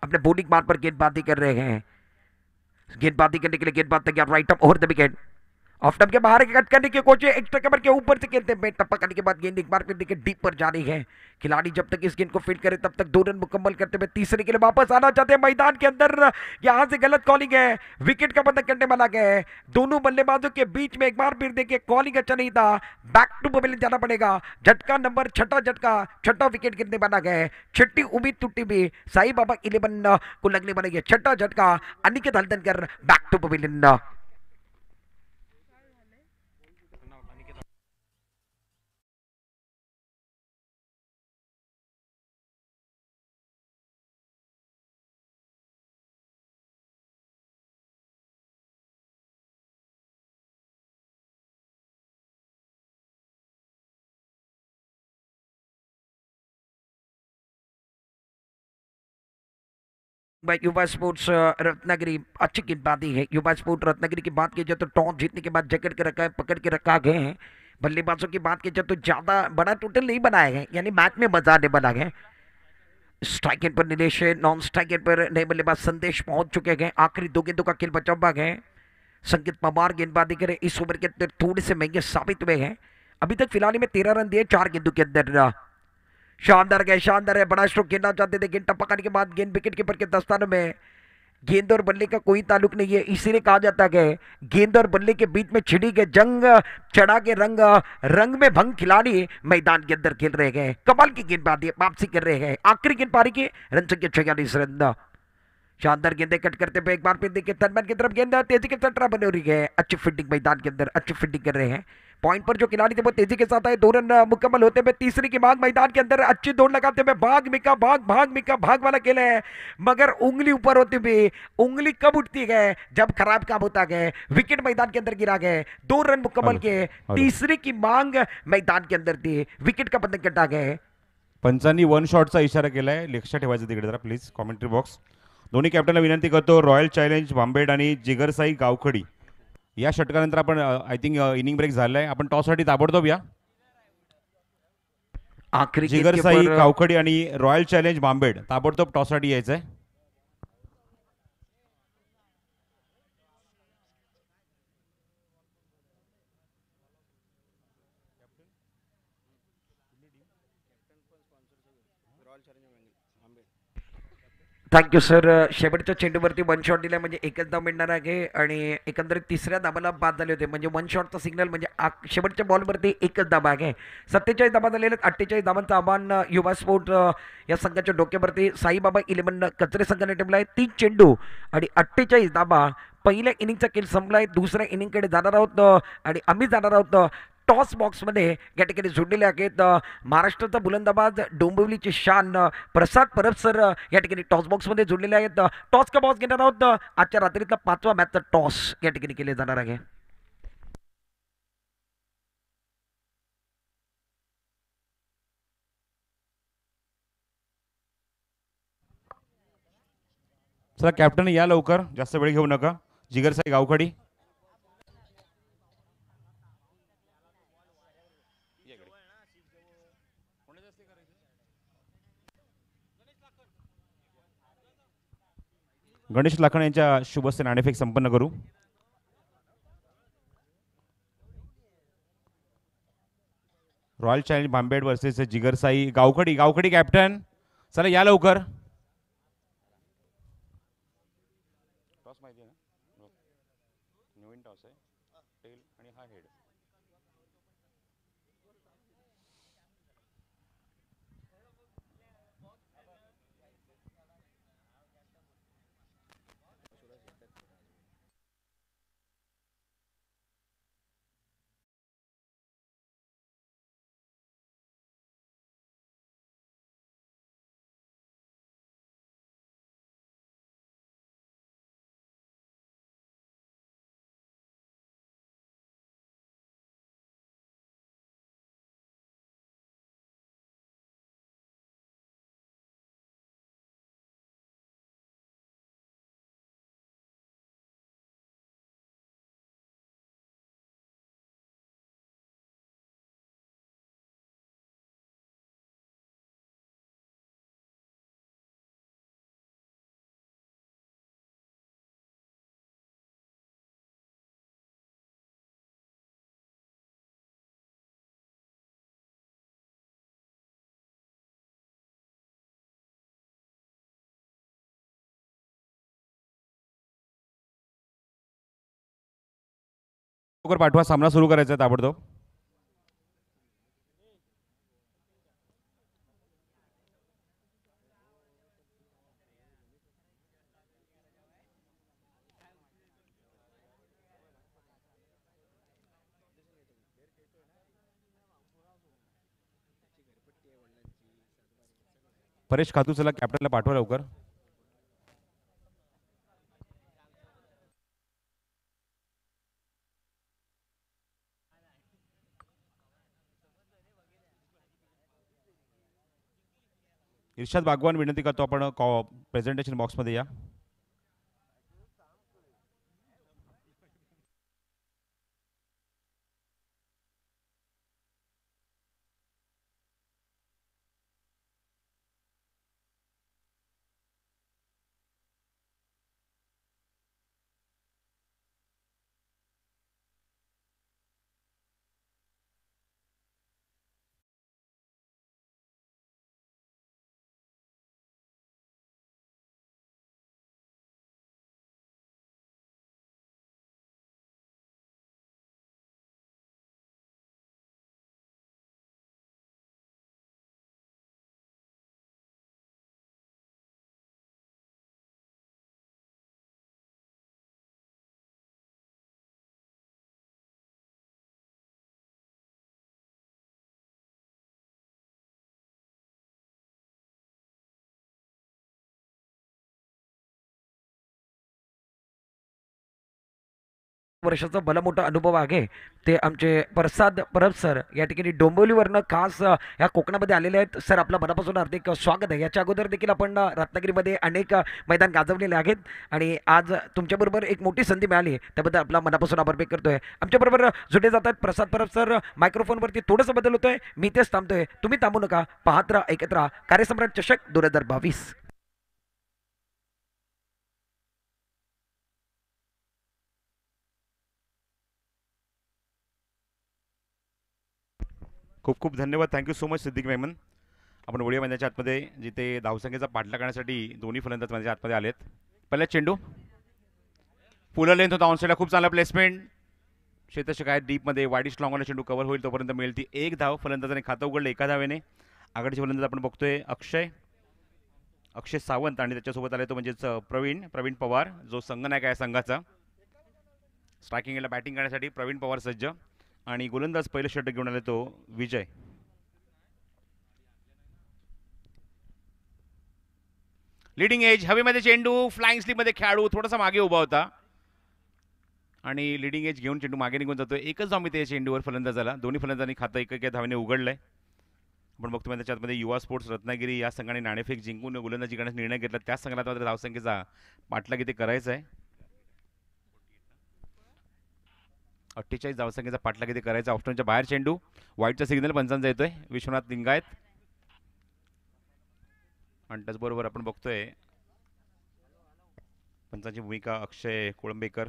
अपने बोर्डिंग मार्ग पर गेंदबाजी कर रहे हैं। गेंदबाजी करने के लिए गेंदबाज तैयार right up over the wicket off टप के बाहर कट करने की कोशिश एक्स्ट्रा कवर के ऊपर से खेलते हैं। टप्पा करने के बाद गेंद एक बार फिर देखिए डीप पर जा रही है। खिलाड़ी जब तक इस गेंद को फ़ील्ड करे, तब तक दो रन मुकम्मल करते हुए तीसरे के लिए वापस आना चाहते हैं। मैदान के अंदर यहाँ से गलत कॉलिंग है। विकेट का बंधन करने वाला गया है। दोनों बल्लेबाजों के बीच में एक बार फिर देखिए कॉलिंग अच्छा नहीं था। बैक टू पवेलियन जाना पड़ेगा। झटका नंबर छठा झटका, छठा विकेट गिरने वाला गया है। छठी उम्मीद टूटी भी साई बाबा इलेवन को लगने वाला है। छठा झटका, Aniket Haldankar back to pavilion Yuva sports Ratnagiri, अच्छी गेंदबाजी है युवा स्पोर्ट रत्नागिरी की बात की जाए तो टॉस जीतने के बाद जकड़ के रखा है, पकड़ के रखा गए हैं। बल्लेबाजों की बात की जाए तो ज़्यादा बड़ा टोटल नहीं बनाए गए, यानी मैच में मज़ा आने बना गए स्ट्राइक पर निलेश नॉन स्ट्राइक पर नए बल्लेबाज संदेश पहुँच चुके हैं। आखिरी दो गेंदों का खेल बचा हुआ है। संकेत पवार गेंदबाजी करे, इस ओवर के अंदर थोड़े से महँगे साबित हुए हैं। अभी तक फ़िलहाल में तेरह रन दिए, चार गेंदों के अंदर शानदार गए, शानदार है बड़ा स्ट्रोक खेलना चाहते थे, गेंद टपकाने के बाद गेंद विकेट कीपर के दस्तानों में। गेंद और बल्ले का कोई ताल्लुक नहीं है, इसीलिए कहा जाता है गेंद और बल्ले के बीच में छिड़ी के जंग, चढ़ा के रंग रंग में भंग खिलाड़ी मैदान के अंदर खेल रहे हैं। कमाल की गेंदबाजी वापसी कर रहे हैं। आखिरी गेंद पारी की, रन संख्या छियालीस, रन। शानदार गेंदे कट करते हुए एक बार फिर देखिए, तनमन की तरफ़ गेंद, तेज़ी के सट्रा बने हो रही है। अच्छी फील्डिंग मैदान के अंदर, अच्छी फील्डिंग कर रहे हैं। पॉइंट पर जो खिलाड़ी थे वो तेज़ी के साथ आए। दो रन मुकम्मल होते हुए तीसरी की मांग मैदान के अंदर अच्छी दौड़ लगाते हुए भाग मिका भाग भाग मिका भाग वाला खेल है। मगर उंगली ऊपर होती हुई उंगली कब उठती गए जब खराब काम होता गए विकेट मैदान के अंदर गिरा गए दो रन मुकम्मल किए तीसरी की मांग मैदान के अंदर थी विकेट का बंधन कटा गए पंचांनी वन शॉटचा इशारा केलाय। लक्षात ठेवायचं तिकडे जरा प्लीज़ कॉमेंट्री बॉक्स दोन्ही कॅप्टनला विनंती करतो. रॉयल चॅलेंज बांबेड आणि जिगरसाई गावखडी. या षटकानंतर आपण आय थिंक इनिंग ब्रेक झालाय. आपण टॉससाठी ताबडतोब या. जिगरसाई गावखडी आणि रॉयल चॅलेंज बांबेड ताबडतोब टॉससाठी यायचंय. थँक्यू सर शेवटच्या चेंडूवरती वन शॉट दिला म्हणजे एकच धाव मिळणार आहे आणि एकंदरीत तिसऱ्या धाबाला बाद झाले होते. म्हणजे वन शॉटचा सिग्नल म्हणजे शेवटच्या बॉलवरती एकच धाबा आहे. सत्तेचाळीस धाबा झालेले आहेत. अठ्ठेचाळीस धाबांचं आव्हान युवा स्पोर्ट या संघाच्या डोक्यावरती साईबाबा इलेव्हन कचरे संघाने टेबला आहे. तीन चेंडू आणि अठ्ठेचाळीस धाबा पहिल्या इनिंगचा खेळ संपला आहे दुसऱ्या इनिंगकडे जाणार आहोत आणि आम्ही जाणार आहोत टॉस बॉक्समध्ये या ठिकाणी जोडलेले आहेत. महाराष्ट्राचा बुलंदाबाज डोंबिवलीची शान प्रसाद परब सर या ठिकाणी टॉस बॉक्समध्ये जोडलेले आहेत. टॉस का बॉक्स घेणार आहोत? आजच्या रात्रीतला पाचवा मॅचचा टॉस या ठिकाणी केले जाणार आहे. चला कॅप्टन या लवकर. जास्त वेळ घेऊ नका. जिगरसाई गावखडी. गणेश लाखन यांच्या शुभ नाणेफेक संपन्न करू. रॉयल चॅलेंज बांबेड वर्सेस जिगरसाई गावखडी गावखडी कॅप्टन चला या लवकर. लवकर पाठवा सामना सुरू करायचा आहे ताबडतोब. परेश खातू चला कॅप्टनला पाठवा लवकर. इर्शाद बागवान विनंती करतो आपण प्रेझेंटेशन बॉक्समध्ये या. वर्षाचा भला मोठा अनुभव आहे. ते आमचे प्रसाद परब सर या ठिकाणी डोंबिवलीवरनं खास या कोकणामध्ये आलेले आहेत. सर आपलं मनापासून हार्दिक स्वागत आहे. याच्या अगोदर देखील आपण रत्नागिरीमध्ये अनेक मैदान गाजवलेले आहेत. आणि आज तुमच्याबरोबर एक मोठी संधी मिळाली आहे. त्याबद्दल आपला मनापासून आभार व्यक्त करतोय. आमच्याबरोबर जुटे जातात प्रसाद परब सर. मायक्रोफोनवरती थोडंसं बदल होतोय. मी तेच थांबतोय. तुम्ही थांबू नका. पाहत राहा ऐकत राहा. कार्यसम्राट चषक दोन हजार बावीस. खूप खूप धन्यवाद. Thank you so much Siddiq Memon आपण वडिया मैदानाच्या आतमध्ये जिथे धावसंख्येचा पाठला करण्यासाठी दोन्ही फलंदाज मैदानाच्या आतमध्ये आलेत. पहिला चेंडू. पुलर लेंथ होता ऑनसाईडला खूप चांगला प्लेसमेंट क्षेत्रशक आहे डीपमध्ये वाईडिश लॉंगला चेंडू कव्हर होईल तोपर्यंत मिळेल ती एक धाव. फलंदाजाने खातं उघडलं एका धावेने. आघाडीचे फलंदाज आपण बघतोय अक्षय. अक्षय सावंत आणि त्याच्यासोबत आले तो म्हणजेच प्रवीण. प्रवीण पवार जो संघनायक आहे संघाचा. स्ट्रायकिंगला बॅटिंग करण्यासाठी प्रवीण पवार सज्ज. आणि गोलंदाज पहिलं षटक घेऊन आले तो विजय. लिडिंग एज हवेमध्ये चेंडू फ्लाइंग स्लीपमध्ये खेळाडू थोडासा मागे उभा होता. आणि लिडिंग एज घेऊन चेंडू मागे निघून जातो एकच धाव मिळते या चेंडूवर फलंदाजाला. दोन्ही फलंदाजांनी खातं एक एक धावाने उघडलंय. आपण बघतो माहिती त्याच्यामध्ये युवा स्पोर्ट्स रत्नागिरी या संघाने नाणेफेक जिंकून गोलंदाजी करण्याचा निर्णय घेतला. त्याच संघाला मात्र धावसंख्येचा पाठलाग इथे करायचा आहे अठ्ठेचाळीस धावसंख्येचा पाठलाग किती करायचा ऑप्शनच्या बाहेर चेंडू. वाईटचा सिग्नल पंचांचा येतोय. विश्वनाथ लिंगायत. आणि त्याचबरोबर आपण बघतोय. पंचांची भूमिका अक्षय कोळंबेकर.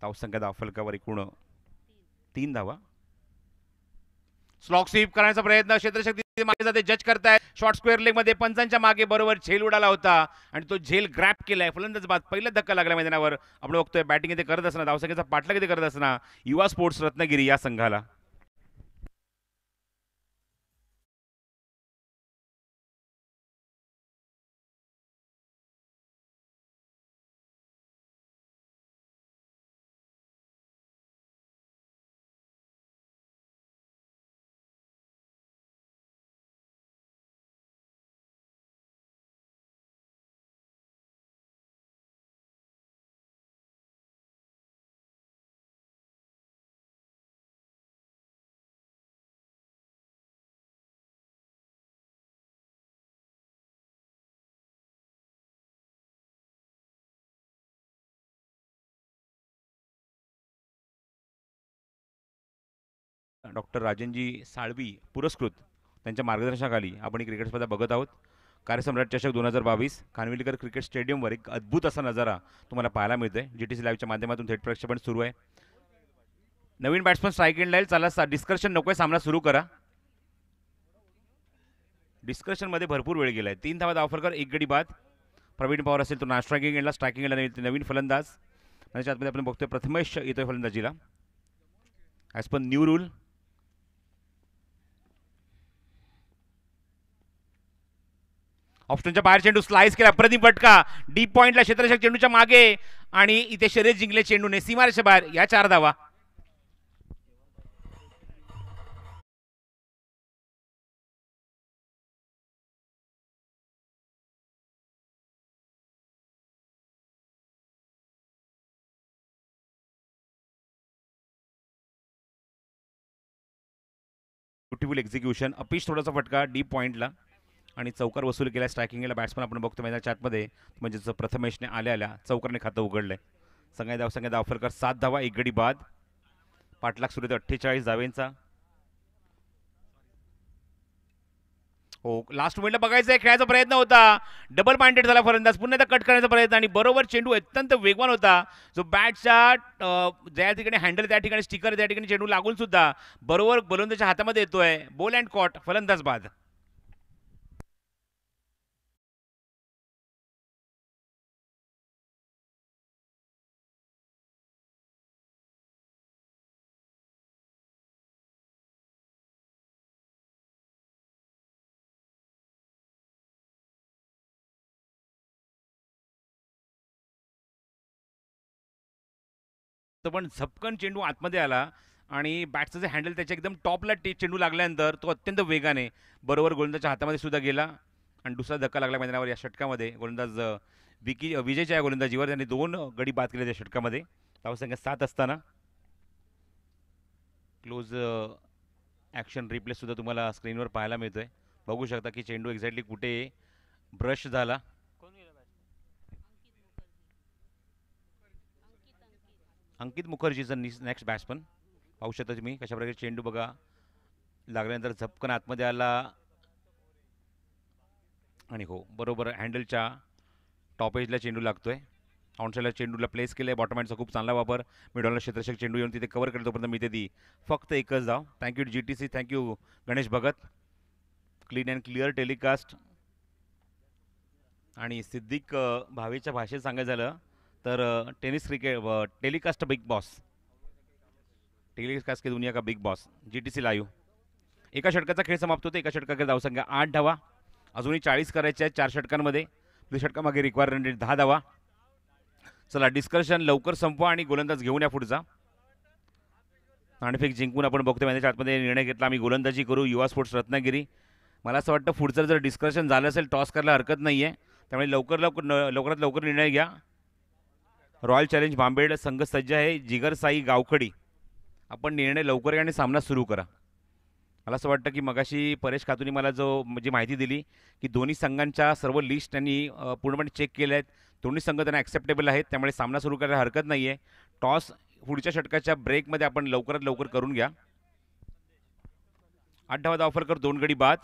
धावसंख्या दाफलकावर एकूण तीन धावा. स्लॉक स्वीप करण्याचा प्रयत्न क्षेत्रशक्ती मागे जाते जज करतायत. शॉर्ट स्क्वेअर लेगमध्ये पंचांच्या मागे बरोबर झेल उडाला होता. आणि तो झेल ग्रॅप केलाय. फलंदाज बाद पहिला धक्का लागला मैदानावर. आपण बघतोय बॅटिंग इथे करत असणार धावसंख्येचा पाठलाग इथे करत असणार युवा स्पोर्ट्स रत्नागिरी या संघाला. डॉक्टर राजनजी साळवी पुरस्कृत. त्यांच्या मार्गदर्शनाखाली आपण ही क्रिकेट स्पर्धा बघत आहोत. कार्यसम्राट चषक दोन हजार बावीस खानविलकर क्रिकेट स्टेडियमवर एक अद्भुत असा नजारा तुम्हाला पाहायला मिळतोय. जी टी सी लाईव्हच्या माध्यमातून थेट प्रक्षेपण सुरू आहे. नवीन बॅट्समन स्ट्राईक एंड लाईल चला डिस्कशन आहे सामना सुरू करा. डिस्कशनमध्ये भरपूर वेळ गेला आहे तीन धावा दावफलकर एक गडी बाद. प्रवीण पवार असेल तो ना स्ट्रायकिंग एंडला स्ट्रायकिंग एंडला नवीन फलंदाज. त्याच्या आतमध्ये आपण बघतोय प्रथमेश येतोय फलंदाजीला. ॲज पर न्यू रूल ऑप्शनच्या बाहेर चेंडू स्लाइस केला. प्रदीप फटका डीप पॉईंटला क्षेत्ररक्षक चेंडूच्या मागे आणि इथे शरीर जिंकले चेंडूने. सीमारेषा बाहेर या चार धावा. ब्युटिफुल एक्झिक्युशन अपिश थोडासा फटका डीप पॉईंटला आणि चौकार वसूल केला स्ट्रायकिंगला बॅट्समन आपण बघतो मैदानाच्या आतमध्ये जसं म्हणजे प्रथमेशने आल्या आल्या चौकारने खातं उघडलंय. संघा धाव संघा धावफलकर सात धावा एक गडी बाद. पाठलाग सुरू येतो अठ्ठेचाळीस धावेंचा. हो लास्ट मोमेंटला बघायचं आहे खेळायचा प्रयत्न होता. डबल माइंडेड झाला फलंदाज. पुन्हा एकदा कट करण्याचा प्रयत्न आणि बरोबर चेंडू अत्यंत वेगवान होता. जो बॅटच्या ज्या ठिकाणी हँडल त्या ठिकाणी स्टिकर त्या ठिकाणी चेंडू लागून सुद्धा बरोबर गोलंदाजच्या हातामध्ये येतोय. बोल अँड कॉट फलंदाज बाद. तो पण झपकन चेंडू आतमध्ये आला आणि बॅटचं जे हँडल त्याच्या एकदम टॉपला टे चेंडू लागल्यानंतर तो अत्यंत वेगाने बरोबर गोलंदाजच्या हातामध्ये सुद्धा गेला. आणि दुसरा धक्का लागला मैदानावर या षटकामध्ये. गोलंदाज विकी विजयच्या या गोलंदाजीवर त्यांनी दोन गडी बाद केले त्या षटकामध्ये. धावसंख्या सात असताना. क्लोज ॲक्शन रिप्लेसुद्धा तुम्हाला स्क्रीनवर पाहायला मिळतोय. बघू शकता की चेंडू एक्झॅक्टली कुठे ब्रश झाला. अंकित मुखर्जीचं नेक्स्ट बॅट्समन पाहू शकता तुम्ही कशा प्रकारे चेंडू बघा. लागल्यानंतर झपकन आतमध्ये आला. आणि हो बरोबर हँडलच्या टॉप एजला चेंडू लागतोय. ऑनसाईडला चेंडूला प्लेस केलं आहे बॉटम हँडचा खूप चांगला वापर. मिडॉलला क्षेत्रशक चेंडू येऊन तिथे कवर करतोपर्यंत तोपर्यंत मी ते दी फक्त एकच धाव. Thank you G T C thank you Ganesh Bhagat. Clean and clear telecast आणि सिद्दीक भावेच्या भाषेत सांगायचं झालं तर tennis cricket telecast big boss. Telecast की दुनिया का big boss G T C live एका षटकाचा खेळ समाप्त होतो. एका षटकाकडे धावसंख्या आठ धावा. अजूनही चाळीस करायच्या आहेत चार षटकांमध्ये. दुसऱ्या षटकामागे रिक्वायर रन रेट दहा धावा. चला डिस्कशन लवकर संपवा आणि गोलंदाज घेऊन या पुढचा. नाणेफेक जिंकून आपण बघतो मैदानाच्या आतमध्ये निर्णय घेतला. आम्ही गोलंदाजी करू. युवा स्पोर्ट्स रत्नागिरी. मला असं वाटतं पुढचं जर डिस्कशन झालं असेल टॉस करायला हरकत नाही आहे त्यामुळे लवकर लवकर लवकरात लवकर निर्णय घ्या. रॉयल चॅलेंज बांबेड संघ सज्ज आहे. जिगरसाई गावखडी. आपण निर्णय लवकर आणि सामना सुरू करा. मला असं वाटतं की मगाशी परेश खातूनी मला जो म्हणजे माहिती दिली की दोन्ही संघांच्या सर्व लिस्ट त्यांनी पूर्णपणे चेक केल्या आहेत. दोन्ही संघ त्यांना ॲक्सेप्टेबल आहेत. त्यामुळे सामना सुरू करायला हरकत नाही आहे टॉस पुढच्या षटकाच्या ब्रेकमध्ये आपण लवकरात लवकर करून घ्या. आठ धावा कर दोन गडी बाद.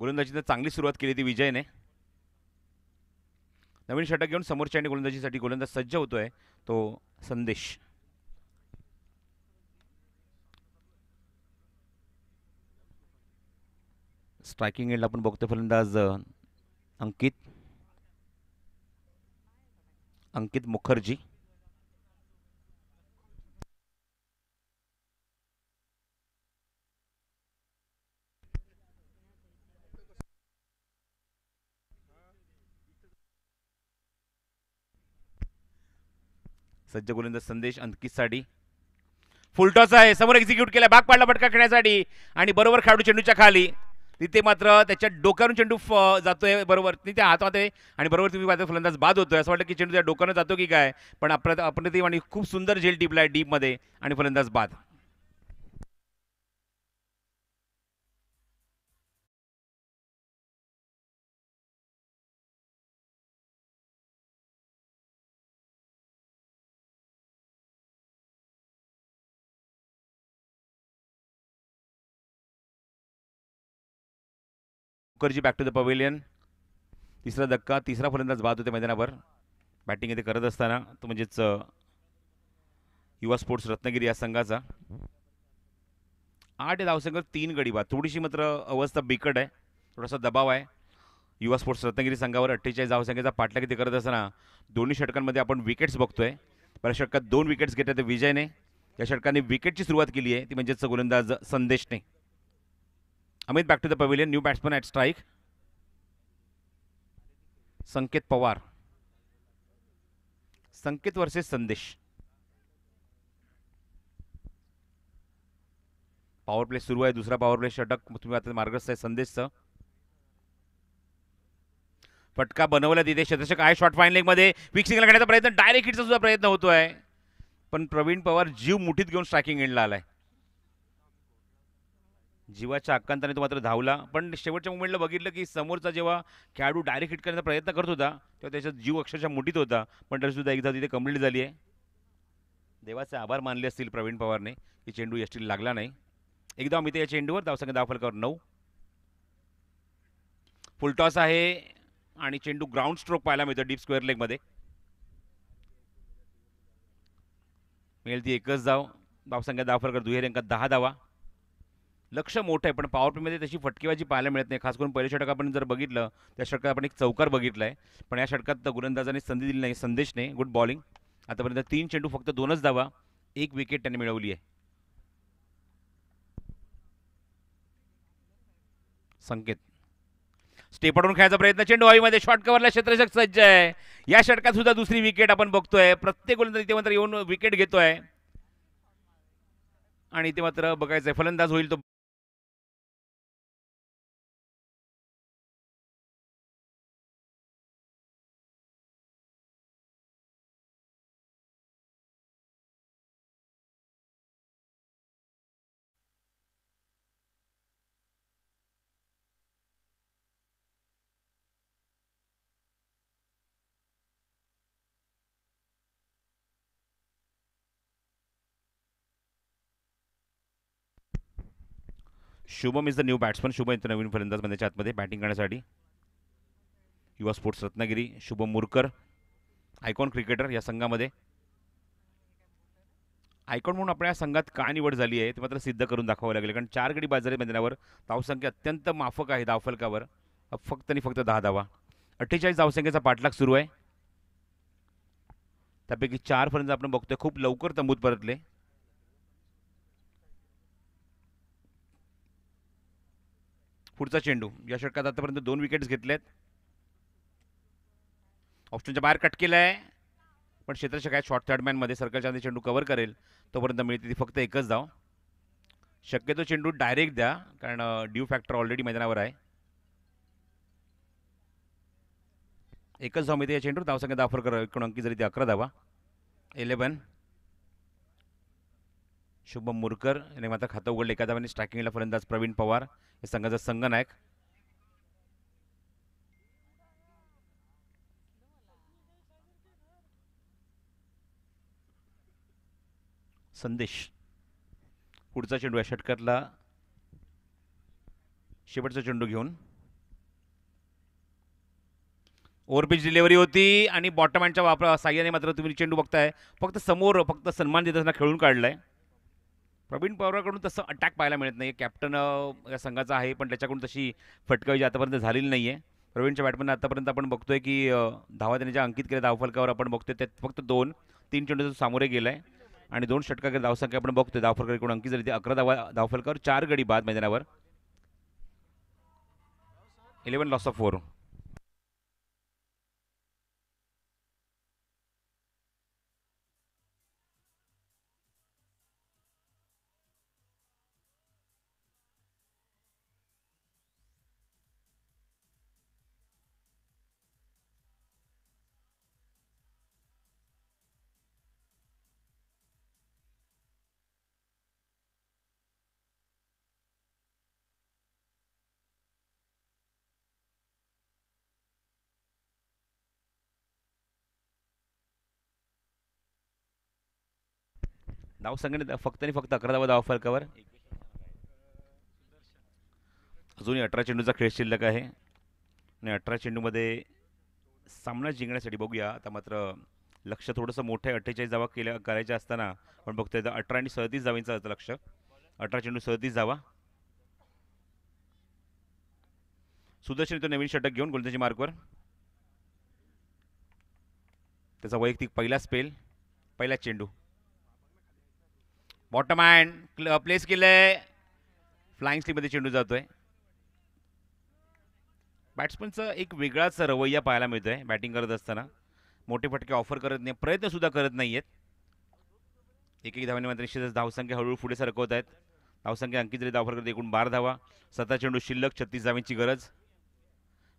गोलंदाजीनं चांगली सुरुवात केली ती विजयने. नवीन षटक घेऊन समोरच्या आणि गोलंदाजीसाठी गोलंदाज सज्ज होतोय तो संदेश. स्ट्रायकिंग एंडला आपण बघतो फलंदाज अंकित. अंकित मुखर्जी. सज्ज गोलंदाज संदेश अंकितसाठी फुलटॉस आहे. समोर एक्झिक्यूट केला भाग पाडला पटका खेळण्यासाठी. आणि बरोबर खेळाडू चेंडूच्या खाली. तिथे मात्र त्याच्या डोक्यावरून चेंडू जातोय बरोबर. तिथे हातात आहे आणि बरोबर तुम्ही माझा फलंदाज बाद होतोय. असं वाटतं की चेंडू त्या डोक्यानं जातो की काय? पण अप्रतिम आणि खूप सुंदर झेल टिपला आहे डीपमध्ये आणि फलंदाज बाद. Mukherjee back to the pavilion तिसरा धक्का तिसरा फलंदाज बाद होते मैदानावर. बॅटिंग इथे करत असताना तो म्हणजेच युवा स्पोर्ट्स रत्नागिरी या संघाचा. आठ धावसंघ तीन गडी बाद. थोडीशी मात्र अवस्था बिकट आहे. थोडासा दबाव आहे. युवा स्पोर्ट्स रत्नागिरी संघावर अठ्ठेचाळीस धावसंख्येचा पाठला किती करत असताना दोन्ही षटकांमध्ये आपण विकेट्स बघतोय. पहिल्या षटकात दोन विकेट्स घेतल्या विजयने. या षटकाने विकेटची सुरुवात केली आहे. ती म्हणजेच गोलंदाज संदेशने. Amit back to the pavilion new batsman at strike Sanket Pawar. Sanket versus संदेश. पॉवर प्ले सुरू आहे. दुसरा पॉवर प्ले षटक. तुम्ही आता मार्गस्थ आहे संदेशचं. फटका बनवला तिथे शतशक आहे शॉर्ट फाईन मध्ये. फिक्सिंगला करण्याचा प्रयत्न. डायरेक्ट हिटचा सुद्धा प्रयत्न होतोय. पण प्रवीण पवार जीव मुठीत घेऊन स्ट्रायकिंग एंडला आलाय. जीवाच्या आकांताने तो मात्र धावला. पण शेवटच्या मुमेंटला बघितलं की समोरचा जेव्हा खेळाडू डायरेक्ट हिट करण्याचा प्रयत्न करत होता तेव्हा त्याच्या जीव अक्षरशः मुठीत होता. पण तरीसुद्धा एकदा तिथे कंप्लीट झाली आहे. देवाचे आभार मानले असतील प्रवीण पवारने की चेंडू यष्टीला लागला नाही. एकदा मी या चेंडूवर धावसंख्या दाफलकावर नऊ. फुलटॉस आहे आणि चेंडू ग्राउंड स्ट्रोक पाहायला मिळतो डीप स्क्वेअर लेगमध्ये मिळेल ती एकच धाव. धावसंख्या दाफलकर दुहेरी अंकात दहा धावा. लक्ष मोठं आहे पण पॉवर प्लेमध्ये तशी फटकेबाजी पाहायला मिळत नाही. खास करून पहिल्या षटक आपण जर बघितलं त्या षटकात आपण एक चौकार बघितला आहे पण या षटकात गोलंदाजाने संधी दिली नाही संदेशने गुड बॉलिंग आतापर्यंत तीन चेंडू फक्त दोनच धावा एक विकेट त्याने मिळवली आहे. संकेत. स्टेपडून खेळायचा प्रयत्न चेंडू हवीमध्ये शॉर्ट कव्हरला क्षेत्रशक सज्ज आहे. या षटकात सुद्धा दुसरी विकेट आपण बघतोय. प्रत्येक गोलंदाज इथे मात्र येऊन विकेट घेतोय. आणि इथे मात्र बघायचंय फलंदाज होईल तो Shubham is the new batsman Shubham येतो नवीन फलंदाज त्याच्या आतमध्ये बॅटिंग करण्यासाठी. Yuva sports Ratnagiri Shubham Murkar icon cricketer या संघामध्ये. आयकॉन म्हणून आपल्या संघात का निवड झाली आहे ते मात्र सिद्ध करून दाखवावं लागेल. कारण चार गडी बाजारी मैदानावर. धावसंख्या अत्यंत माफक आहे धावफलकावर. फक्त आणि फक्त दहा धावा. अठ्ठेचाळीस धावसंख्येचा पाठलाग सुरू आहे. त्यापैकी चार फलंदाज आपण बघतोय. खूप लवकर तंबूत परतले. पुढचा चेंडू. या षटकात आतापर्यंत दोन विकेट्स घेतल्यात ऑप्शनच्या बाहेर कट केलं आहे पण क्षेत्रशक आहे शॉर्ट थर्डमॅनमध्ये सर्कलच्या आधी चेंडू कव्हर करेल. तोपर्यंत मिळते ती फक्त एकच धाव. शक्यतो चेंडू डायरेक्ट द्या कारण ड्यू फॅक्टर ऑलरेडी मैदानावर आहे. एकच धाव मिळते या चेंडू धावसंख्या दाफर कर एकूण अंकी जरी ते अकरा धावा. इलेवन शुभम मुरकर याने मात्र खातं उघडलं. एका धावाने स्ट्रायकिंगला फलंदाज प्रवीण पवार हे संघाचा संघनायक संदेश. पुढचा चेंडू या षटकातला. शेवटचा चेंडू घेऊन. ओव्हरपिच डिलिव्हरी होती आणि बॉटम हँडच्या वापरा साह्याने मात्र तुम्ही चेंडू बघताय. फक्त समोर फक्त सन्मान देत असताना खेळून काढलाय. प्रवीण पवाराकडून तसं अटॅक पाहायला मिळत नाही कॅप्टन या संघाचा आहे पण त्याच्याकडून तशी फटकावी आतापर्यंत झालेली नाही आहे प्रवीणच्या बॅटमॅन आतापर्यंत आपण बघतोय की धावा त्याने ज्या अंकित केल्या धावफलकावर आपण बघतोय त्यात फक्त दोन तीन चेंडू सामोरे गेलाय आणि दोन षटकाकडे धावसंख्या आपण बघतोय. धावफलकाकडून अंकित झाली अकरा धावा धावफलकावर चार गडी बाद मैदानावर. इलेवन लॉस ऑफ फोर धाव संघाने फक्त आणि फक्त अकरा धावा धाव फलकावर. अजूनही अठरा चेंडूचा खेळ शिल्लक आहे. आणि अठरा चेंडूमध्ये सामना जिंकण्यासाठी बघूया. आता मात्र लक्ष थोडंसं मोठं आहे. अठ्ठेचाळीस धावा केल्या करायच्या असताना पण बघतोय तर अठरा आणि सदतीस धावांचं होतं लक्ष. अठरा चेंडू सदतीस धावा. सुदर्शन येतो नवीन षटक घेऊन गोलंदाजी मार्कवर त्याचा वैयक्तिक पहिला स्पेल पहिला चेंडू. बॉटम हँड प्लेस केलंय. फ्लाइंग स्लीपमध्ये चेंडू जातोय. बॅट्समनचं एक वेगळाच रवैया पाहायला मिळतोय बॅटिंग करत असताना. मोठे फटके ऑफर करत नाही प्रयत्न सुद्धा करत नाही आहेत एक एक धावाने मात्र निश्चितच धावसंख्या हळूहळू पुढे सरकवत आहेत. धावसंख्या अंकित जरी धावफर करत एकूण बारा धावा. सतरा चेंडू शिल्लक छत्तीस धाव्यांची गरज.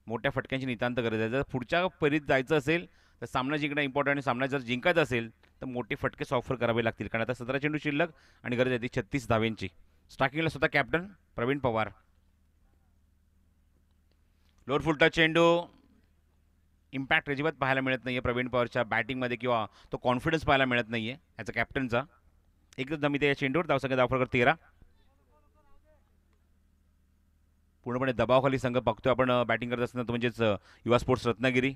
मोठ्या फटक्यांची नितांत गरज आहे. जर पुढच्या परीत जायचं असेल तर सामना जिंकणं इम्पॉर्टंट आणि सामना जर जिंकायचा असेल तर मोठे फटके ऑफर करावे लागतील. कारण आता सतरा चेंडू शिल्लक आणि गरज आहे ती छत्तीस धाव्यांची. स्टार्टिंगला स्वतः कॅप्टन प्रवीण पवार. लोअर फुलटा चेंडू इम्पॅक्ट अजिबात पाहायला मिळत नाही आहे प्रवीण पवारच्या बॅटिंगमध्ये किंवा तो कॉन्फिडन्स पाहायला मिळत नाही आहे याचा कॅप्टनचा एकच दमिते या चेंडूवर. धावसंख्या धावफरकर तेरा. पूर्णपणे दबावाखाली संघ बघतो आपण बॅटिंग करत असताना तो म्हणजेच युवा स्पोर्ट्स रत्नागिरी.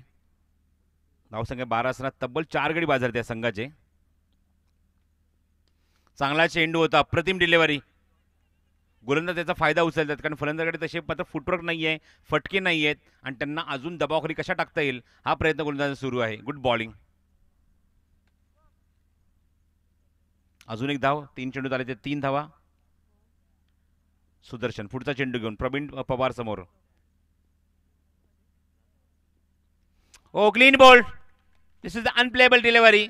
धावसंख्या बारा असताना तब्बल चार गडी बाजार त्या संघाचे. चांगला चेंडू होता अप्रतिम डिलेवरी गोलंदाज त्याचा फायदा उचलतात कारण फलंदाजाकडे तसे मात्र फुटवर्क नाही आहे फटके नाही आहेत आणि त्यांना अजून दबावाखाली कशा टाकता येईल हा प्रयत्न गोलंदाज सुरू आहे. गुड बॉलिंग अजून एक धाव तीन चेंडू झाले ते तीन धावा. सुदर्शन पुढचा चेंडू घेऊन प्रवीण पवार समोर. ओ clean ball this is the unplayable delivery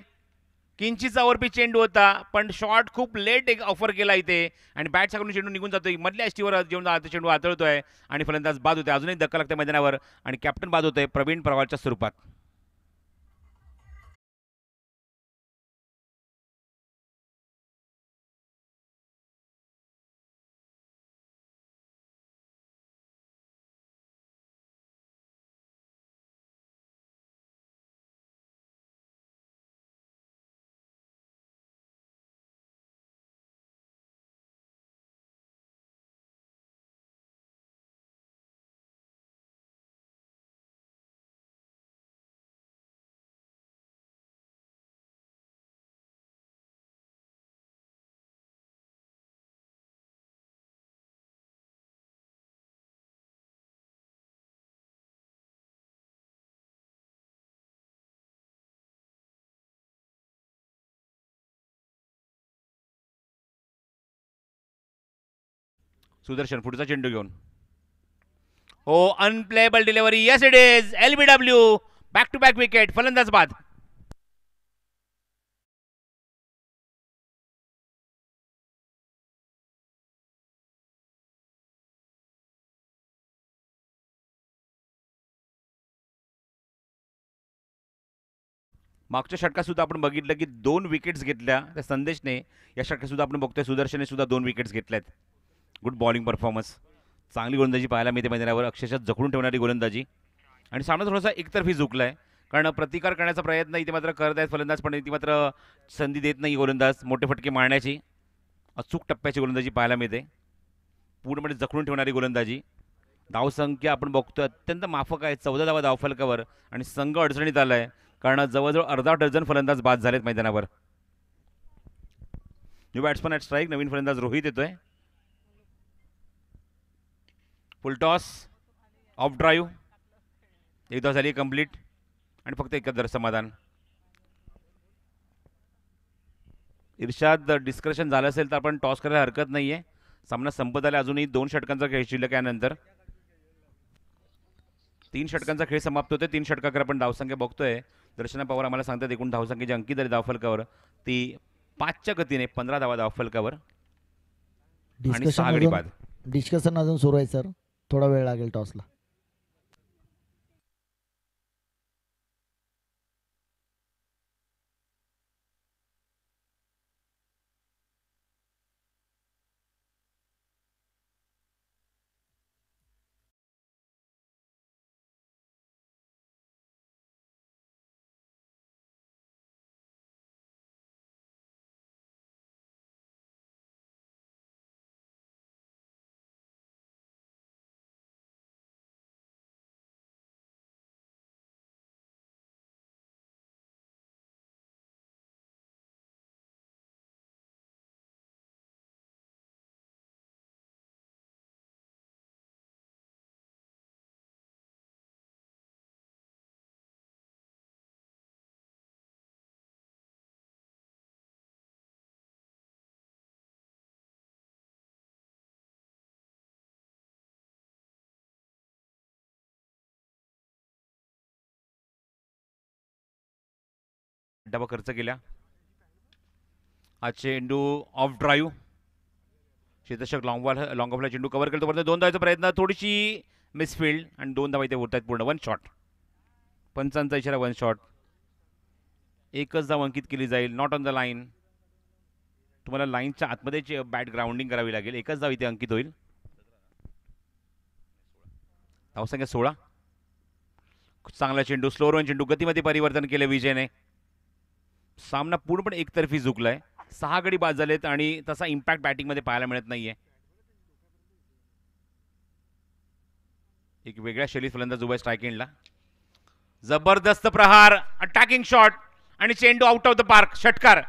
किंचीचा ओव्हरपी चेंडू होता पण शॉट खूप लेट एक ऑफर केला इथे आणि बॅटसाकडून चेंडू निघून जातोय मधल्या एसटीवर जेवण जातो चेंडू आतळतोय आणि फलंदाज बाद होते अजूनही धक्का लागते मैदानावर आणि कॅप्टन बाद होतोय प्रवीण प्रवालच्या स्वरूपात सुदर्शन पुढचा चेंडू घेऊन. हो unplayable delivery yes it is L B W back to back wicket फलंदाज बाद मागच्या षटकात सुद्धा आपण बघितलं की दोन विकेट्स घेतल्या त्या संदेशने. या षटकात सुद्धा आपण बघतोय सुदर्शनने सुद्धा दोन विकेट्स घेतल्यात. Good bowling performance. चांगली गोलंदाजी पाहायला मिळते मैदानावर. अक्षरशः जखडून ठेवणारी गोलंदाजी. आणि सामना थोडासा एकतर्फी झुकला आहे कारण प्रतिकार करण्याचा प्रयत्न इथे मात्र करत आहेत फलंदाज पण इथे मात्र संधी देत नाही गोलंदाज. मोठे फटके मारण्याची अचूक टप्प्याची गोलंदाजी पाहायला मिळते. पूर्णपणे जखडून ठेवणारी गोलंदाजी. धावसंख्या आपण बघतो अत्यंत माफक आहे. चौदा धावा धावफलकावर आणि संघ अडचणीत आला आहे कारण जवळजवळ अर्धा डझन फलंदाज बाद झालेत मैदानावर. न्यू बॅट्समन ॲट स्ट्राईक नवीन फलंदाज रोहित येतोय. फुलटॉस ऑफ ड्राईव्ह एकदा झाली कंप्लीट आणि फक्त एकच समाधान. इर्षाद डिस्कशन झालं असेल तर आपण टॉस करायला हरकत नाही आहे सामना संपत आला अजूनही दोन षटकांचा खेळ शिल्लक यानंतर. तीन षटकांचा खेळ समाप्त होते तीन षटकाकडे आपण धावसंख्या बघतोय. दर्शना पवार आम्हाला सांगतात एकूण धावसंख्येची अंकित आहे धावफलकावर ती पाचच्या गतीने पंधरा धावा धावफलकावर. आणि सहा गडी बाद. डिस्कशन अजून सुरू आहे सर थोडा वेळ लागेल टॉसला. धावा खर्च केल्या हा चेंडू ऑफ ड्राईव्ह शेतशक लॉंग बॉल लॉंग ऑफला चेंडू कव्हर केला तोपर्यंत दोन धावायचा प्रयत्न. थोडीशी मिसफिल्ड आणि दोन धावा इथे होत आहेत पूर्ण. वन शॉट पंचांचा इशारा वन शॉट एकच धाव अंकित केली जाईल. नॉट ऑन द लाईन तुम्हाला लाईनच्या आतमध्ये बॅट ग्राउंडिंग करावी लागेल एकच धाव इथे अंकित होईल. धावसंख्या सोळा. चांगला चेंडू स्लोअर वन चेंडू. गतीमध्ये परिवर्तन केलं विजयने. सामना पूर्णपणे एकतर्फी झुकलाय. सहा गडी बाद झालेत आणि तसा इम्पॅक्ट बॅटिंगमध्ये पाहायला मिळत नाहीये. एक वेगळ्या शैलीत फलंदाज उभा स्ट्रायकिंगला जबरदस्त प्रहार अटॅकिंग शॉट आणि चेंडू आउट ऑफ द पार्क षटकार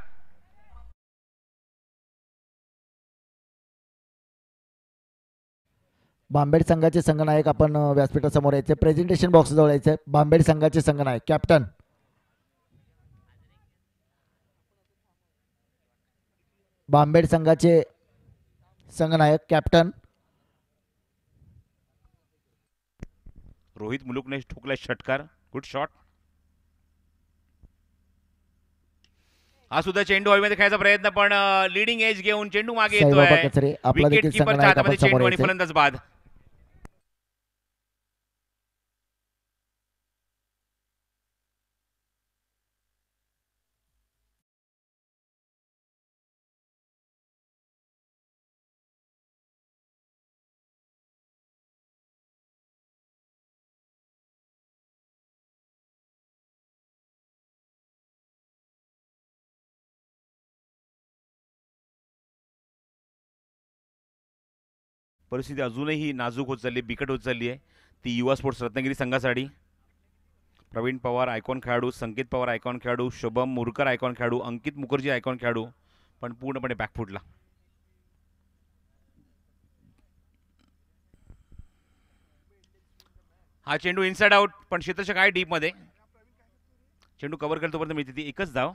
बांबेड संघाचे संघनायक आपण व्यासपीठासमोर यायचे. प्रेझेंटेशन बॉक्स जवळ यायचे. बांबेड संघाचे संघनायक कॅप्टन बांबेड संघाचे संघनायक कॅप्टन. रोहित मुलुकने ठोकलाय षटकार. गुड शॉट हा सुद्धा चेंडू हवेमध्ये खेळायचा प्रयत्न पण लिडिंग एज घेऊन चेंडू मागे येतोय. विकेट आपण हातामध्ये चेंडू आणि फलंदाज बाद. परिस्थिती अजूनही नाजूक होत चालली बिकट होत चालली आहे. ती युवा स्पोर्ट्स रत्नागिरी संघासाठी. प्रवीण पवार आयकॉन खेळाडू संकेत पवार आयकॉन खेळाडू शुभम मुरकर आयकॉन खेळाडू अंकित मुखर्जी आयकॉन खेळाडू पण पूर्णपणे बॅकफुटला हा चेंडू इनसाइड आउट पण क्षेत्रशक आहे डीपमध्ये चेंडू कव्हर करतोपर्यंत मिळते ती एकच धाव.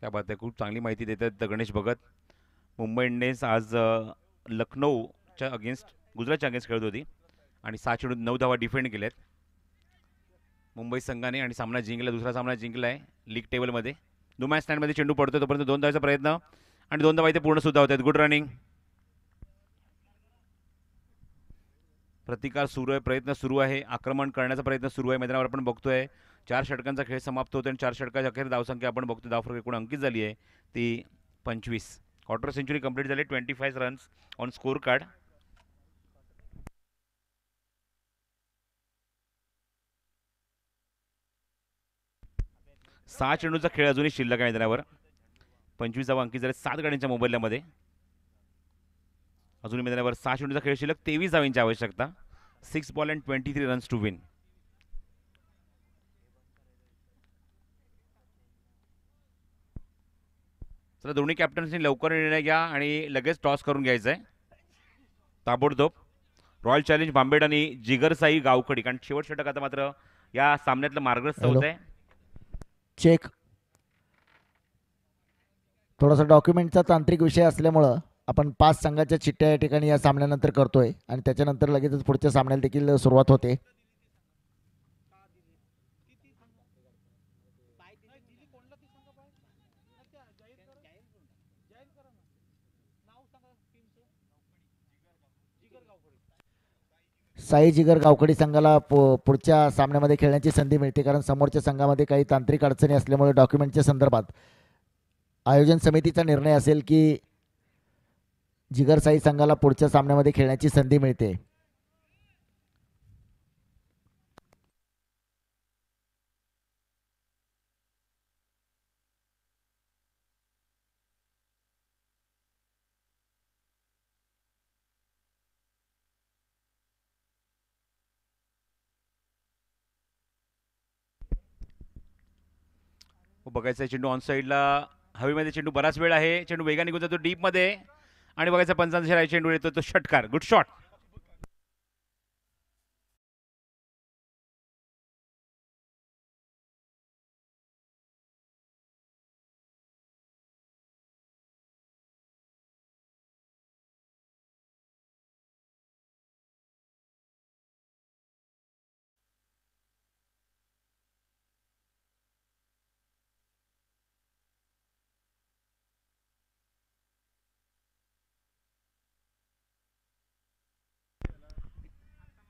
त्या बात आहे खूप चांगली माहिती देतात गणेश भगत. मुंबई इंडियन्स आज लखनौच्या अगेन्स्ट गुजरातच्या अगेन्स्ट खेळत होती आणि सहा चेडू नऊ धावा डिफेंड केल्यात. मुंबई संघाने आणि सामना जिंकला दुसरा सामना जिंकला आहे लीग टेबलमध्ये दो मॅच स्टँडमध्ये चेंडू पडतो तोपर्यंत दोन धावाचा प्रयत्न आणि दोन धावा इथे पूर्ण सुद्धा होत आहेत गुड रनिंग प्रतिकार सुरू आहे प्रयत्न सुरू आहे आक्रमण करण्याचा प्रयत्न सुरू आहे. मैदानावर आपण बघतोय चार षटकांचा खेळ समाप्त होतो आणि चार षटकाच्या अखेर धावसंख्या आपण बघतो धावफरक एकूण अंकित झाली आहे. ती पंचवीस. क्वार्टर सेंचुरी कंप्लीट झाली. Twenty five runs on score card सहा चेंडूचा खेळ अजूनही शिल्लक आहे मैदानावर. पंचवीस धावा अंकित झाले. सात गाड्यांच्या मोबाईलमध्ये अजूनही मैदानावर सहा चेंडूचा खेळ शिल्लक. तेवीस धावांची आवश्यकता. Six ball and twenty three runs to win चला दोन्ही कॅप्टन्सनी लवकर निर्णय घ्या आणि लगेच टॉस करून घ्यायचं आहे ताबडतोब. रॉयल चॅलेंज बांबेड आणि जिगरसाई गावखडी कारण शेवट षटक आता मात्र या सामन्यातलं मार्गस्थ हॅलो. होत आहे चेक थोडासा डॉक्युमेंटचा तांत्रिक विषय असल्यामुळं आपण पाच संघाच्या चिठ्ठ्या या ठिकाणी या सामन्यानंतर करतोय आणि त्याच्यानंतर लगेचच पुढच्या सामन्याला देखील सुरुवात होते. साई जिगर गावखडी संघाला पु- पुढच्या सामन्यामध्ये खेळण्याची संधी मिळते कारण समोरच्या संघामध्ये काही तांत्रिक अडचणी असल्यामुळे डॉक्युमेंटच्या संदर्भात आयोजन समितीचा निर्णय असेल की जिगर साई संघाला पुढच्या सामन्यामध्ये खेळण्याची संधी मिळते. बघायचं आहे चेंडू ऑन साईडला हवेमध्ये चेंडू बराच वेळ आहे. चेंडू वेगाने निघून डीपमध्ये आणि बघायचा पंचांचा चेंडू येतो तो षटकार. गुड शॉट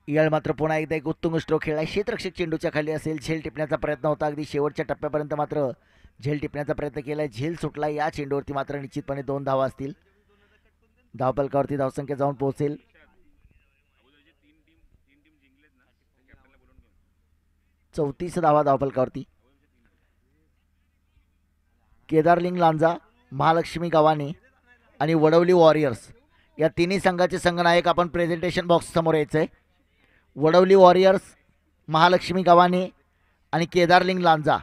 याळ मात्र पुन्हा एकदा एक उत्तुंग स्ट्रोक खेळला. क्षेत्ररक्षक चेंडूच्या खाली असेल. झेल टिपण्याचा प्रयत्न होता. अगदी शेवटच्या टप्प्यापर्यंत मात्र झेल टिपण्याचा प्रयत्न केला. झेल सुटला. या चेंडूवरती मात्र निश्चितपणे दोन धावा असतील. धावपलकावरती धावसंख्या जाऊन पोहोचेल. चौतीस धावा धावपलकावरती केदारलिंग लांजा महालक्ष्मी गव्हाणे आणि वडवली वॉरियर्स या तिन्ही संघाचे संघनायक आपण प्रेझेंटेशन बॉक्स समोर यायचं आहे वडवली वॉरियर्स महालक्ष्मी गव्हाणे आणि केदारलिंग लांजा.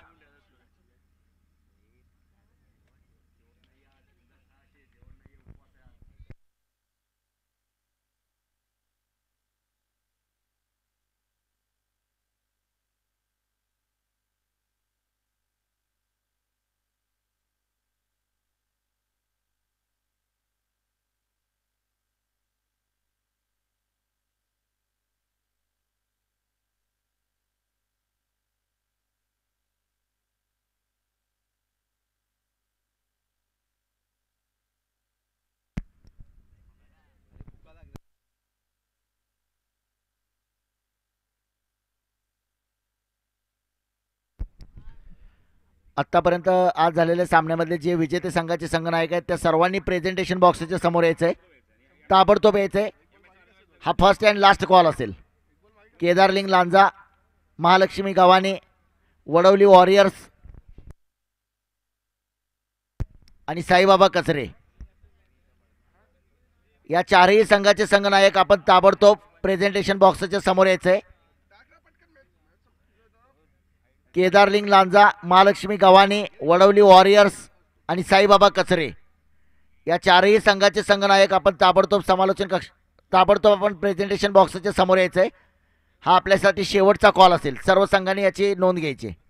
आत्तापर्यंत आज झालेल्या सामन्यामधले जे विजेते संघाचे संघनायक आहेत त्या सर्वांनी प्रेझेंटेशन बॉक्सच्या समोर यायचं आहे ताबडतोब यायचं आहे हा फर्स्ट अँड लास्ट कॉल असेल. केदारलिंग लांजा महालक्ष्मी गव्हाणे वडवली वॉरियर्स आणि साईबाबा कचरे. या चारही संघाचे संघनायक आपण ताबडतोब प्रेझेंटेशन बॉक्सच्या समोर यायचं आहे केदारलिंग लांजा महालक्ष्मी गव्हाणे वडवली वॉरियर्स आणि साईबाबा कचरे. या चारही संघाचे संघनायक आपण ताबडतोब समालोचन कक्ष ताबडतोब आपण प्रेझेंटेशन बॉक्सच्या समोर यायचं आहे हा आपल्यासाठी शेवटचा कॉल असेल. सर्व संघाने याची नोंद घ्यायची. आहे.